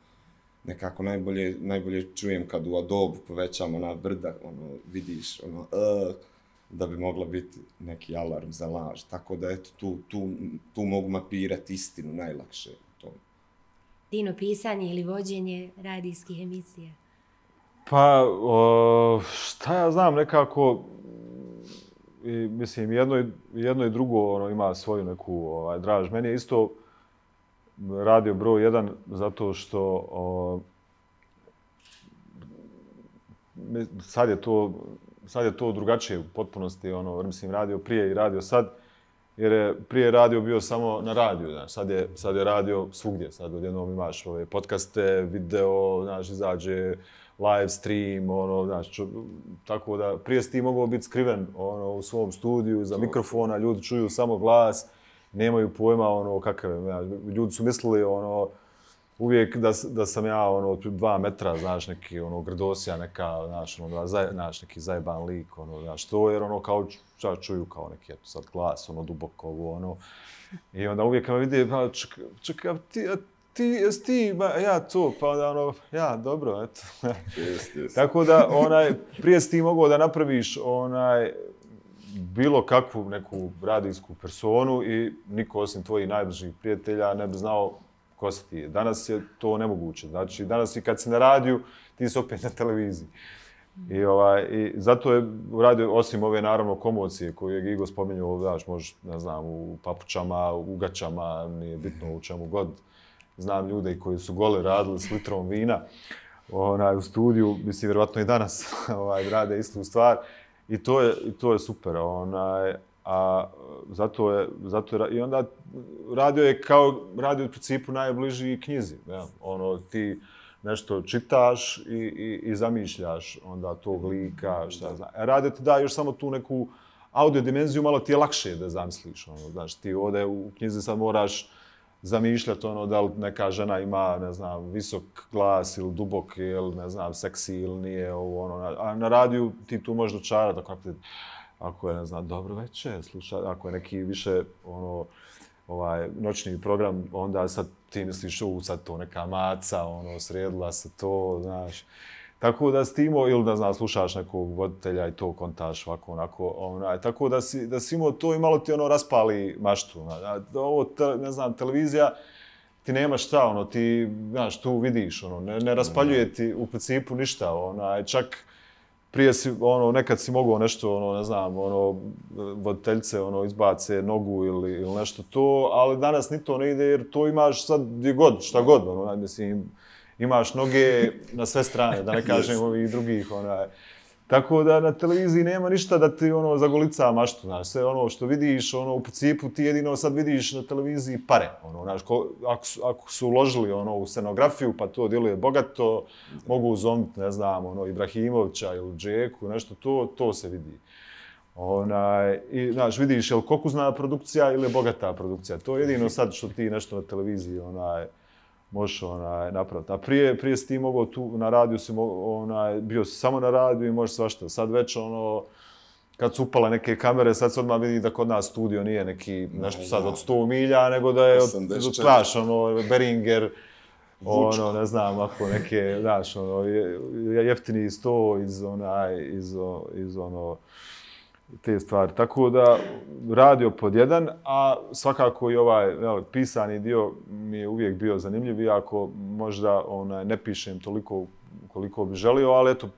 nekako najbolje, najbolje čujem kad u Adobe povećamo na brda, ono, vidiš, ono, uh, da bi mogla biti neki alarm za laž. Tako da, eto, tu, tu, tu mogu mapirati istinu najlakše. u tom. Dino, pisanje ili vođenje radijskih emisija? Pa, o, šta ja znam, nekako, i, mislim, jedno i, jedno i drugo ono, ima svoju neku ovaj, draž. Meni je isto radio broj jedan zato što o, sad je to sad je to drugačije u potpunosti ono mislim radio prije i radio sad jer je prije radio bio samo na radiju znaš sad je sad je radio svugdje sad odjednom imaš ove podcaste video znaš izađe live stream ono znaš tako da prije si ti mogao biti skriven ono u svom studiju za mikrofona ljudi čuju samo glas nemaju pojma ono kakav je znaš, ljudi su mislili ono uvijek da, da sam ja ono dva metra, znaš, neki ono grdosija, neka, znaš, ono, zaj, znaš, neki zajeban lik, ono, znaš, to jer ono kao ča, čuju kao neki, eto, sad glas, ono, duboko, ovo, ono. I onda uvijek kad me vidi, pa, čekaj, a ti, a ti, jes ti, ma, ja to, pa onda ono, ja, dobro, eto. Jest, jest. Tako da, onaj, prije si ti mogao da napraviš onaj, bilo kakvu neku radijsku personu i niko osim tvojih najbližih prijatelja ne bi znao ko si ti. Danas je to nemoguće. Znači, danas i kad si na radiju, ti si opet na televiziji. I, ovaj, I zato je radio, osim ove naravno komocije koje je Gigo spominjao, znaš, možeš, ne znam, u papučama, u gaćama, nije bitno u čemu god. Znam ljude koji su gole radili s litrom vina onaj, u studiju, mislim, vjerovatno i danas ovaj, rade istu stvar. I to je, i to je super. Onaj, a zato je, zato je, i onda radio je kao, radio je u principu najbliži knjizi. Ja. Ono, ti nešto čitaš i, i, i zamišljaš onda tog lika, šta znam. E, radio ti da još samo tu neku audio dimenziju, malo ti je lakše da zamisliš. Ono, znaš, ti ovdje u knjizi sad moraš zamišljati ono da li neka žena ima, ne znam, visok glas ili dubok ili ne znam, seksi ili nije ovo ono. A na radiju ti tu možeš dočarati ako, ako je, ne znam, dobro večer, sluša, ako je neki više ono, ovaj noćni program, onda sad ti misliš, u sad to neka maca, ono, sredila se to, znaš. Tako da si imao, ili da znaš, slušaš nekog voditelja i to kontaš ovako, onako, onaj, tako da si, da si imao to i malo ti ono raspali maštu. A, a ovo, te, ne znam, televizija, ti nemaš šta, ono, ti, znaš, tu vidiš, ono, ne, ne raspaljuje ti u principu ništa, onaj, čak prije si, ono, nekad si mogao nešto, ono, ne znam, ono, voditeljce, ono, izbace nogu ili, ili nešto to, ali danas ni to ne ide jer to imaš sad gdje god, šta god, ono, onaj, mislim, imaš noge na sve strane, da ne kažem ovih drugih, onaj. Tako da na televiziji nema ništa da ti ono zagolica maštu, znaš, sve ono što vidiš, ono u principu ti jedino sad vidiš na televiziji pare, ono, znaš, ko, ako, su, ako su uložili ono u scenografiju pa to djeluje bogato, mogu uzomiti, ne znam, ono, Ibrahimovića ili Džeku, nešto, to, to se vidi. Onaj, i, znaš, vidiš, je li kokuzna produkcija ili je bogata produkcija? To je jedino sad što ti nešto na televiziji, onaj, možeš onaj, napraviti. A prije, prije si ti mogao tu na radiju, si mogao, onaj, bio si samo na radiju i možeš svašta. Sad već ono, kad su upale neke kamere, sad se odmah vidi da kod nas studio nije neki nešto sad od 100 milja, nego da je od, 84. od ono, Beringer, ono, ne znam, ako neke, znaš, ono, je- je- jeftini sto iz, onaj, iz, iz, ono, te stvari. Tako da, radio pod jedan, a svakako i ovaj jel, pisani dio mi je uvijek bio zanimljiv, iako možda onaj, ne pišem toliko koliko bi želio, ali eto,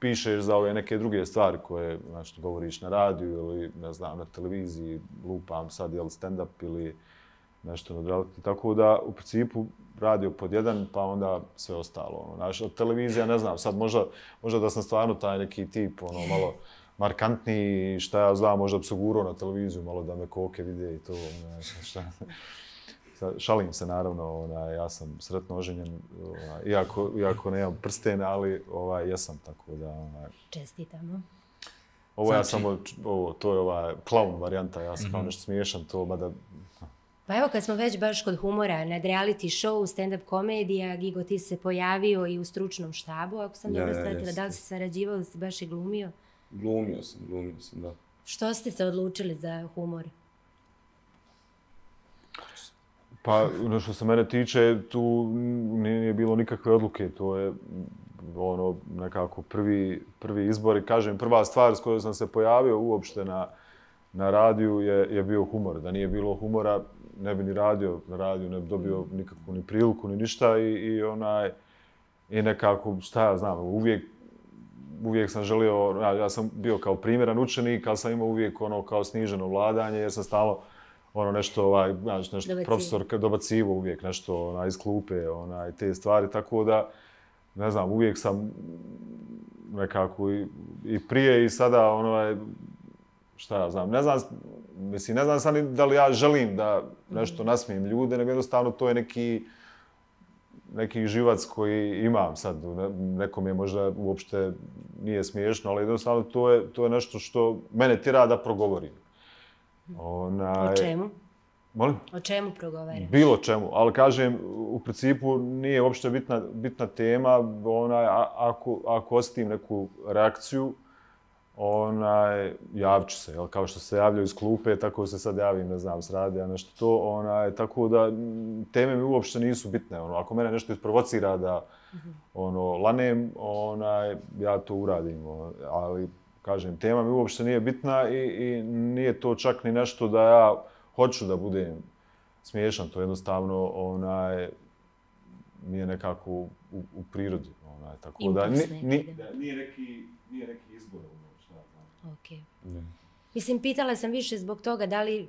pišeš za ove neke druge stvari koje znači, govoriš na radiju ili ne znam, na televiziji, lupam sad jel, stand-up ili nešto na reality. Tako da, u principu, radio pod jedan, pa onda sve ostalo. Ono. znači, od televizija, ne znam, sad možda, možda da sam stvarno taj neki tip, ono, malo markantniji, šta ja znam, možda bi se gurao na televiziju, malo da me koke vide i to, ono, šta. Sad, šalim se naravno, ona, ja sam sretno oženjen, ona, iako, iako nemam prsten, ali ovaj, jesam, tako da... Ona, Čestitamo. ovo ja Znači- samo, ovo, to je ova clown varijanta, ja sam kao nešto smiješan, to, mada Pa evo kad smo već baš kod humora, nad reality show, stand-up komedija, Gigo ti se pojavio i u stručnom štabu, ako sam Ja, dobro ja, shvatila, da li si sarađivao, ili si baš i glumio? Glumio sam, glumio sam, da. Što ste se odlučili za humor? Pa, ono što se mene tiče, tu nije bilo nikakve odluke, to je ono nekako prvi, prvi izbor i kažem, prva stvar s kojoj sam se pojavio uopšte na, na radiju je, je bio humor. Da nije bilo humora, ne bi ni radio na radiju, ne bi dobio nikakvu ni priliku, ni ništa i, i onaj, i nekako, šta ja znam, uvijek uvijek sam želio, ja, ja sam bio kao primjeran učenik, ali sam imao uvijek ono kao sniženo vladanje, jer sam stalo ono nešto, ovaj, znaš, nešto Dobacivo. profesor dobacivo uvijek nešto ona, iz klupe, onaj, te stvari, tako da, ne znam, uvijek sam nekako i, i prije i sada, ono, šta ja znam, ne znam, mislim, ne znam sad da li ja želim da nešto nasmijem ljude, nego jednostavno to je neki, neki živac koji imam sad, ne- nekom je možda uopšte nije smiješno, ali jednostavno to je, to je nešto što mene tjera da progovorim. Onaj, O čemu? Molim? O čemu progovara? Bilo čemu, ali kažem, u principu nije uopšte bitna, bitna tema, onaj, a- ako, ako osjetim neku reakciju, onaj, javit ću se, jel, kao što se javljaju iz klupe, tako se sad javim, ne znam, s radija, nešto to, onaj, tako da teme mi uopšte nisu bitne, ono, ako mene nešto isprovocira da, ono, lanem, onaj, ja to uradim, ono, ali, kažem, tema mi uopšte nije bitna i, i nije to čak ni nešto da ja hoću da budem smiješan, to jednostavno, onaj, mi je nekako u, u prirodi, onaj, tako da, Impuls ni, ni, da. nije neki, nije neki izbor, Ok. Mislim, pitala sam više zbog toga da li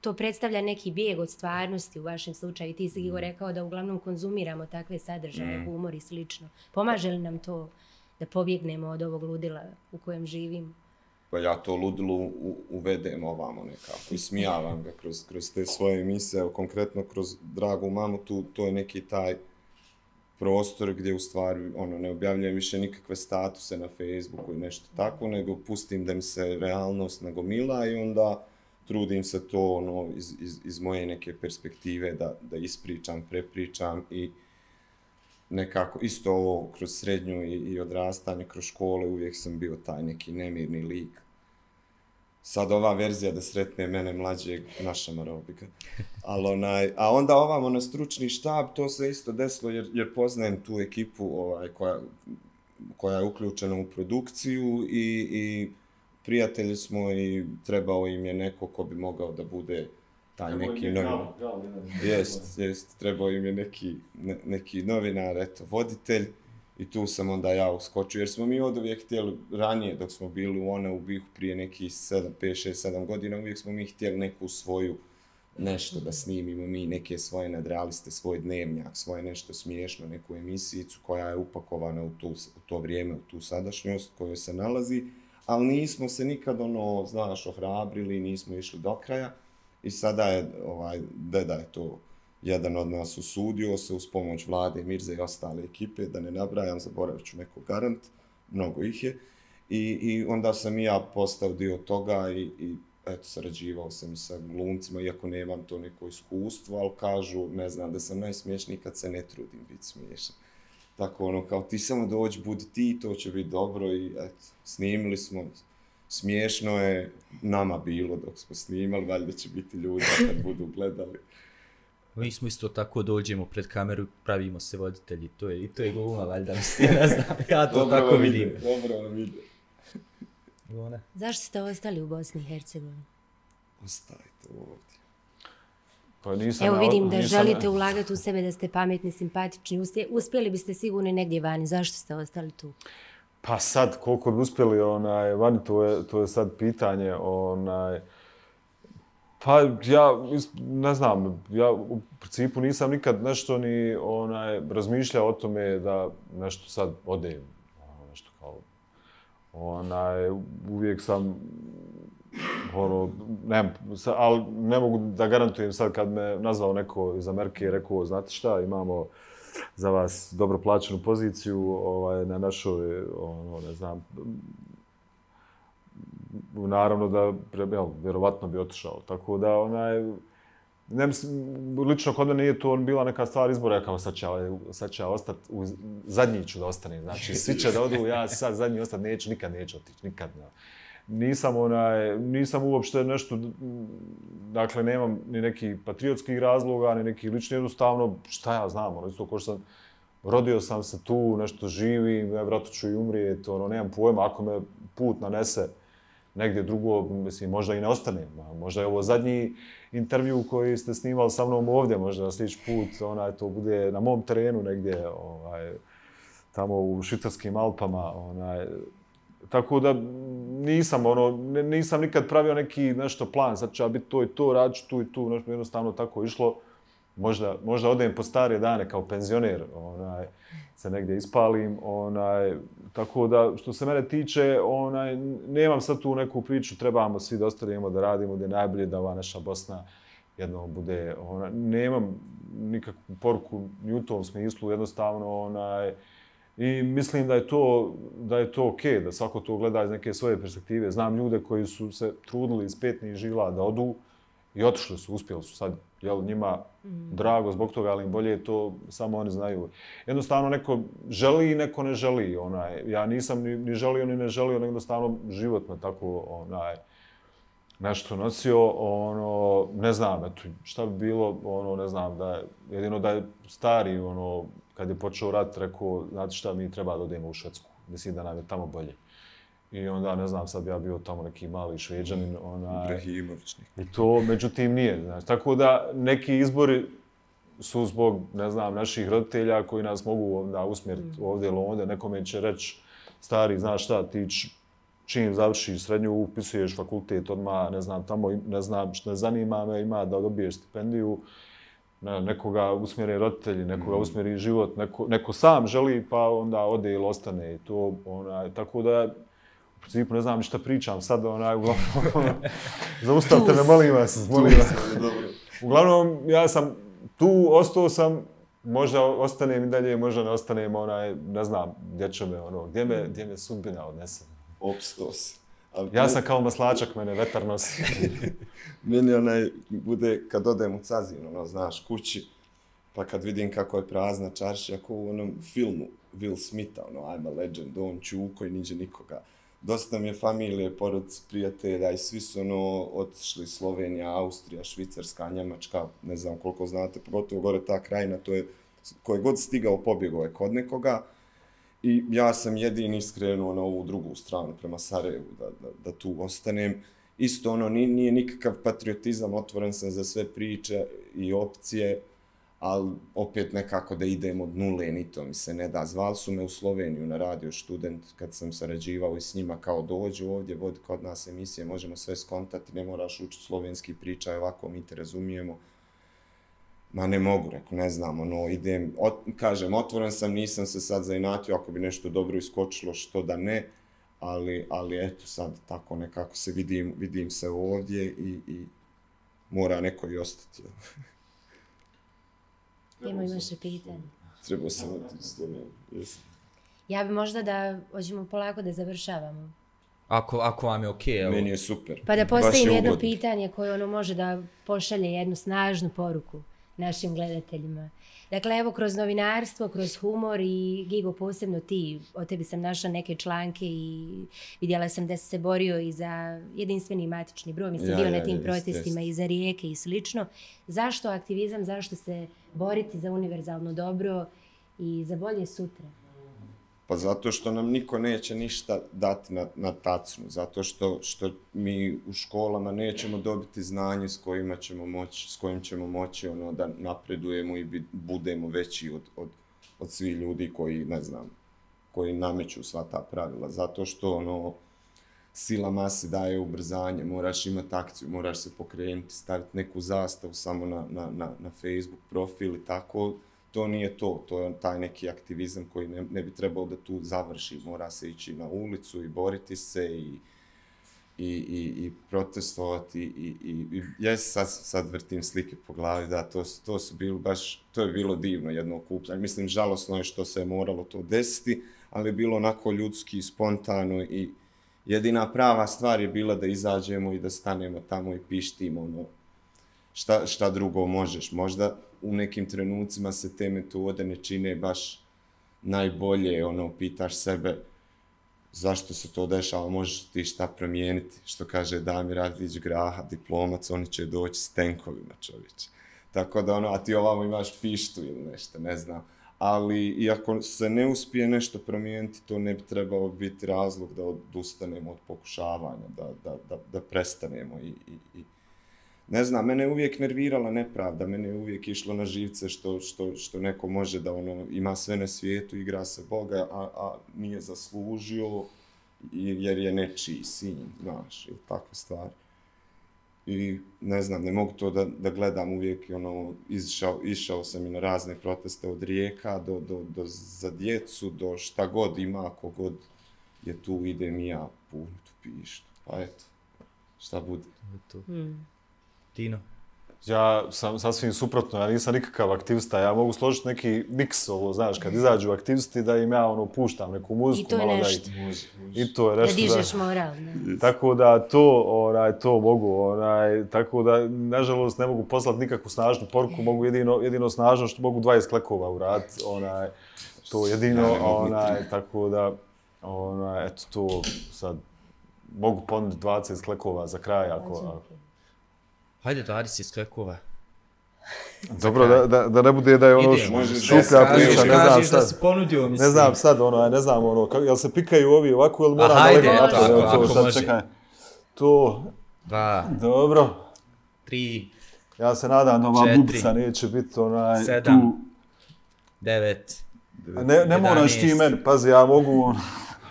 to predstavlja neki bijeg od stvarnosti u vašem slučaju. Ti si Gigo rekao da uglavnom konzumiramo takve sadržaje, humor i slično. Pomaže li nam to da pobjegnemo od ovog ludila u kojem živimo? Pa ja to ludilo u- uvedem ovamo nekako, ismijavam ga kroz, kroz te svoje emisije, konkretno kroz Dragu mamu, tu, to je neki taj prostor gdje u stvari ono, ne objavljujem više nikakve statuse na Facebooku i nešto tako, nego pustim da mi se realnost nagomila i onda trudim se to ono, iz, iz, iz moje neke perspektive da, da ispričam, prepričam i nekako isto ovo kroz srednju i, i odrastanje, kroz škole uvijek sam bio taj neki nemirni lik. Sad ova verzija da sretne mene mlađeg, naša marobika. Ali onaj, a onda ovamo na stručni štab, to se isto desilo jer, jer poznajem tu ekipu ovaj, koja, koja je uključena u produkciju i, i prijatelji smo i trebao im je neko ko bi mogao da bude taj neki novinar. Jest, jest, trebao im je neki, ne, neki novinar, eto, voditelj. I tu sam onda ja uskočio, jer smo mi od uvijek htjeli, ranije dok smo bili u ona u Bihu prije nekih 7, 5, 6, 7 godina, uvijek smo mi htjeli neku svoju nešto da snimimo mi, neke svoje nadrealiste, svoj dnevnjak, svoje nešto smiješno, neku emisijicu koja je upakovana u, tu, u to vrijeme, u tu sadašnjost kojoj se nalazi, ali nismo se nikad ono, znaš, ohrabrili, nismo išli do kraja i sada je, ovaj, deda je to jedan od nas usudio se uz pomoć vlade Mirze i ostale ekipe, da ne nabrajam, zaboravit ću neko garant, mnogo ih je, i, i onda sam i ja postao dio toga i, i eto, sarađivao sam i sa glumcima, iako nemam to neko iskustvo, ali kažu, ne znam, da sam najsmiješniji kad se ne trudim biti smiješan. Tako ono, kao ti samo dođi, budi ti, to će biti dobro i eto, snimili smo, smiješno je nama bilo dok smo snimali, valjda će biti ljudi kad budu gledali. Mi smo isto tako dođemo pred kameru, pravimo se voditelji, to je, i to je gluma, valjda, mislim, ne znam, ja to Dobro tako vidim. ide, Dobro vam ide. Gluna. Zašto ste ostali u Bosni i Hercegovini? Ostavite ovdje. Pa nisam Evo ja- vidim da nisam- želite ulagati u sebe, da ste pametni, simpatični, uspje, uspjeli biste sigurno i negdje vani. Zašto ste ostali tu? Pa sad, koliko bi uspjeli, onaj, vani, to je, to je sad pitanje, onaj, pa ja, ne znam, ja u principu nisam nikad nešto ni, onaj, razmišljao o tome da nešto sad odem, ono, nešto kao, onaj, uvijek sam, ono, ne, sa- ali ne mogu da garantujem sad kad me nazvao neko iz Amerike i rekao, znate šta, imamo za vas dobro plaćenu poziciju ovaj, na našoj, ono, ne znam, naravno da, jel, vjerovatno bi otišao. Tako da, onaj, ne mislim, lično kod mene nije to bila neka stvar izbora, ja kao sad će, ovaj, sad će ostati, ostat, u, zadnji ću da ostanem, znači svi će da odu, ja sad zadnji ostat neću, nikad neću otići, nikad. Ne. Nisam onaj, nisam uopšte nešto, dakle nemam ni neki patriotskih razloga, ni neki lični jednostavno, šta ja znam, ono isto ko što sam, rodio sam se tu, nešto živim, e, ja vjerojatno ću i umrijeti, ono, nemam pojma, ako me put nanese negdje drugo, mislim, možda i ne ostanem, možda je ovo zadnji intervju koji ste snimali sa mnom ovdje, možda na sljedeći put, onaj, to bude na mom terenu negdje, ovaj, tamo u švicarskim Alpama, onaj, tako da nisam ono, nisam nikad pravio neki nešto plan, sad će ja biti to i to, radit ću tu i tu, nešto jednostavno tako išlo. Možda, možda odem po stare dane kao penzioner, onaj, se negdje ispalim, onaj, tako da što se mene tiče, onaj, nemam sad tu neku priču, trebamo svi da ostavimo da radimo, da je najbolje da ova naša Bosna jednom bude, onaj, nemam nikakvu poruku ni u tom smislu, jednostavno, onaj, I mislim da je to da je to okej, da svako to gleda iz neke svoje perspektive. Znam ljude koji su se trudili iz petnih žila da odu i otišli su, uspjeli su sad. Jel, njima drago zbog toga, ali im bolje je to, samo oni znaju. Jednostavno neko želi i neko ne želi. Onaj, ja nisam ni, ni želio ni ne želio, nego jednostavno život me tako onaj, nešto nosio, ono, ne znam, eto, šta bi bilo, ono, ne znam, da je, jedino da je stari, ono, kad je počeo rat, rekao, znate šta, mi treba da odemo u Švedsku, mislim da nam je tamo bolje. I onda, ne znam, sad bi ja bio tamo neki mali šveđanin, onaj, Ibrahimović i to, međutim, nije, znaš, tako da neki izbori su zbog, ne znam, naših roditelja koji nas mogu onda usmjeriti ovdje ili ovdje, nekome će reći, stari, znaš šta, ti čim završiš srednju, upisuješ fakultet odmah, ne znam, tamo, ne znam, što ne zanima me, ima da dobiješ stipendiju, ne, nekoga usmjeri roditelji, nekoga usmjeri život, neko, neko sam želi, pa onda ode ili ostane. I to, onaj, tako da, principu ne znam ni šta pričam sad, onaj, uglavnom, zaustavite me, molim vas, molim vas. Uglavnom, ja sam tu, ostao sam, možda ostanem i dalje, možda ne ostanem, onaj, ne znam, gdje će me, ono, gdje me, gdje me sudbina odnese. Opsto si. Ja sam kao maslačak, mene vetar nosi. Meni onaj bude, kad odem u Cazin, ono, znaš, kući, pa kad vidim kako je prazna čaršija, ako u onom filmu Will Smitha, ono, I'm a legend, on čuko i niđe nikoga. Dosta mi je familije, porodice, prijatelja i svi su ono, otišli Slovenija, Austrija, Švicarska, Njemačka, ne znam koliko znate, pogotovo gore ta krajina, to je, koje god stigao pobjegao je kod nekoga. I ja sam jedini skrenuo na ovu drugu stranu, prema Sarajevu, da, da, da tu ostanem. Isto ono, nije, nije nikakav patriotizam, otvoren sam za sve priče i opcije, ali opet nekako da idem od nule, ni to mi se ne da. Zvali su me u Sloveniju na radio student kad sam sarađivao i s njima kao dođu ovdje, vodi kod nas emisije, možemo sve skontati, ne moraš učiti slovenski pričaj, ovako mi te razumijemo. Ma ne mogu, rekao, ne znam, ono, idem, ot, kažem, otvoren sam, nisam se sad zainatio, ako bi nešto dobro iskočilo, što da ne, ali, ali eto, sad tako nekako se vidim, vidim se ovdje i, i mora neko i ostati. Ima imaš i pitanje. Trebao sam. Jeste. Ja bi možda da hoćemo polako da završavamo. Ako, ako vam je okej, evo. Meni je super. Pa da postavim je jedno ugodno. pitanje koje ono može da pošalje jednu snažnu poruku našim gledateljima. Dakle, evo, kroz novinarstvo, kroz humor i Gigo, posebno ti, o tebi sam našla neke članke i vidjela sam da si se borio i za jedinstveni matični broj, mislim, Ja, bio ja, na tim jest, protestima jest. i za rijeke i slično. Zašto aktivizam, zašto se boriti za univerzalno dobro i za bolje sutra? Pa zato što nam niko neće ništa dati na, na tacnu, zato što, što mi u školama nećemo dobiti znanje s kojima ćemo moći, s kojim ćemo moći ono, da napredujemo i budemo veći od, od, od svih ljudi koji, ne znam, koji nameću sva ta pravila, zato što ono, sila masi daje ubrzanje, moraš imati akciju, moraš se pokrenuti, staviti neku zastavu samo na, na, na, na Facebook profil i tako, to nije to, to je taj neki aktivizam koji ne, ne bi trebao da tu završi, mora se ići na ulicu i boriti se i, i, i, i protestovati i, i, i ja sad, sad vrtim slike po glavi, da, to, to su bilo baš, to je bilo divno jedno okupljanje, mislim, žalosno je što se je moralo to desiti, ali je bilo onako ljudski, spontano i jedina prava stvar je bila da izađemo i da stanemo tamo i pištimo, ono, šta, šta drugo možeš. Možda u nekim trenucima se te metode ne čine baš najbolje, ono, pitaš sebe zašto se to dešava, možeš ti šta promijeniti, što kaže Damir Avdić Graha, diplomac, oni će doći s tenkovima, čovječe. Tako da, ono, a ti ovamo imaš pištu ili nešto, ne znam. Ali, iako se ne uspije nešto promijeniti, to ne bi trebao biti razlog da odustanemo od pokušavanja, da, da, da, da prestanemo i, i, i ne znam, mene je uvijek nervirala nepravda, mene je uvijek išlo na živce što, što, što neko može da ono, ima sve na svijetu, igra se Boga, a, a nije zaslužio jer je nečiji sin, znaš, ili takve stvari. I ne znam, ne mogu to da, da gledam uvijek, ono, išao, išao sam i na razne proteste od rijeka do, do, do za djecu, do šta god ima, kogod je tu, idem i ja punit u pištu. Pa eto, šta bude. To. Tino? Ja sam sasvim suprotno, ja nisam nikakav aktivista, ja mogu složiti neki miks ovo, znaš, kad izađu aktivisti da im ja ono puštam neku muziku. I to je malo da nešto. ih- I to je Da nešto. dižeš moral, ne? Tako da to, onaj, to mogu, onaj, tako da, nažalost, ne mogu poslati nikakvu snažnu poruku, mogu jedino, jedino snažno što mogu 20 klekova uraditi, onaj, to jedino, Ja onaj, tako da, onaj, eto to sad, mogu ponuditi 20 klekova za kraj, ako, ako Hajde, 20 sklekova. Dobro, da, da, da ne bude da je ono šuplja priča, ne znam kažeš da sad. si ponudio, mislim. Ne znam sad, ono, ne znam, ono, kako, jel se pikaju ovi ovako ili moram A, hajde, daleko eto, napred, ako- evo to, ako sad može. čekaj. To, Dva, dobro. tri, Ja se nadam da ova bubica neće biti onaj Sedam. tu. devet, Ne, ne moraš ti meni, pazi, ja mogu, on,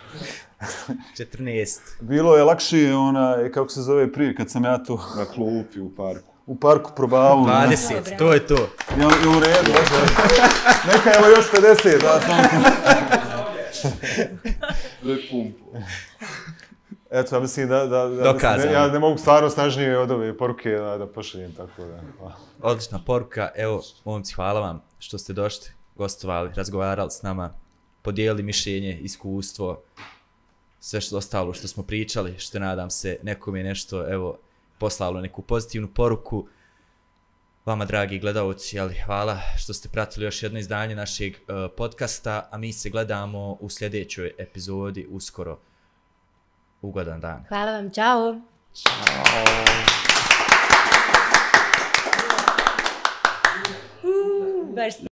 četrnaest. bilo je lakše, onaj, kako se zove prije, kad sam ja tu Na klupi u parku. u parku probavao. 20, to je to. Jel, je u redu, neka evo još 50, da sam... Repumpu. Eto, ja mislim da, da, da Dokazano. ne, ja ne mogu stvarno snažnije od ove poruke da, da pošaljem, tako da. Odlična poruka. Evo, momci, hvala vam što ste došli, gostovali, razgovarali s nama, podijelili mišljenje, iskustvo, sve što ostalo što smo pričali, što nadam se nekom je nešto, evo, poslalo neku pozitivnu poruku. Vama, dragi gledalci, ali hvala što ste pratili još jedno izdanje našeg uh, podcasta, a mi se gledamo u sljedećoj epizodi uskoro. Ugodan dan. Hvala vam, čao! Baš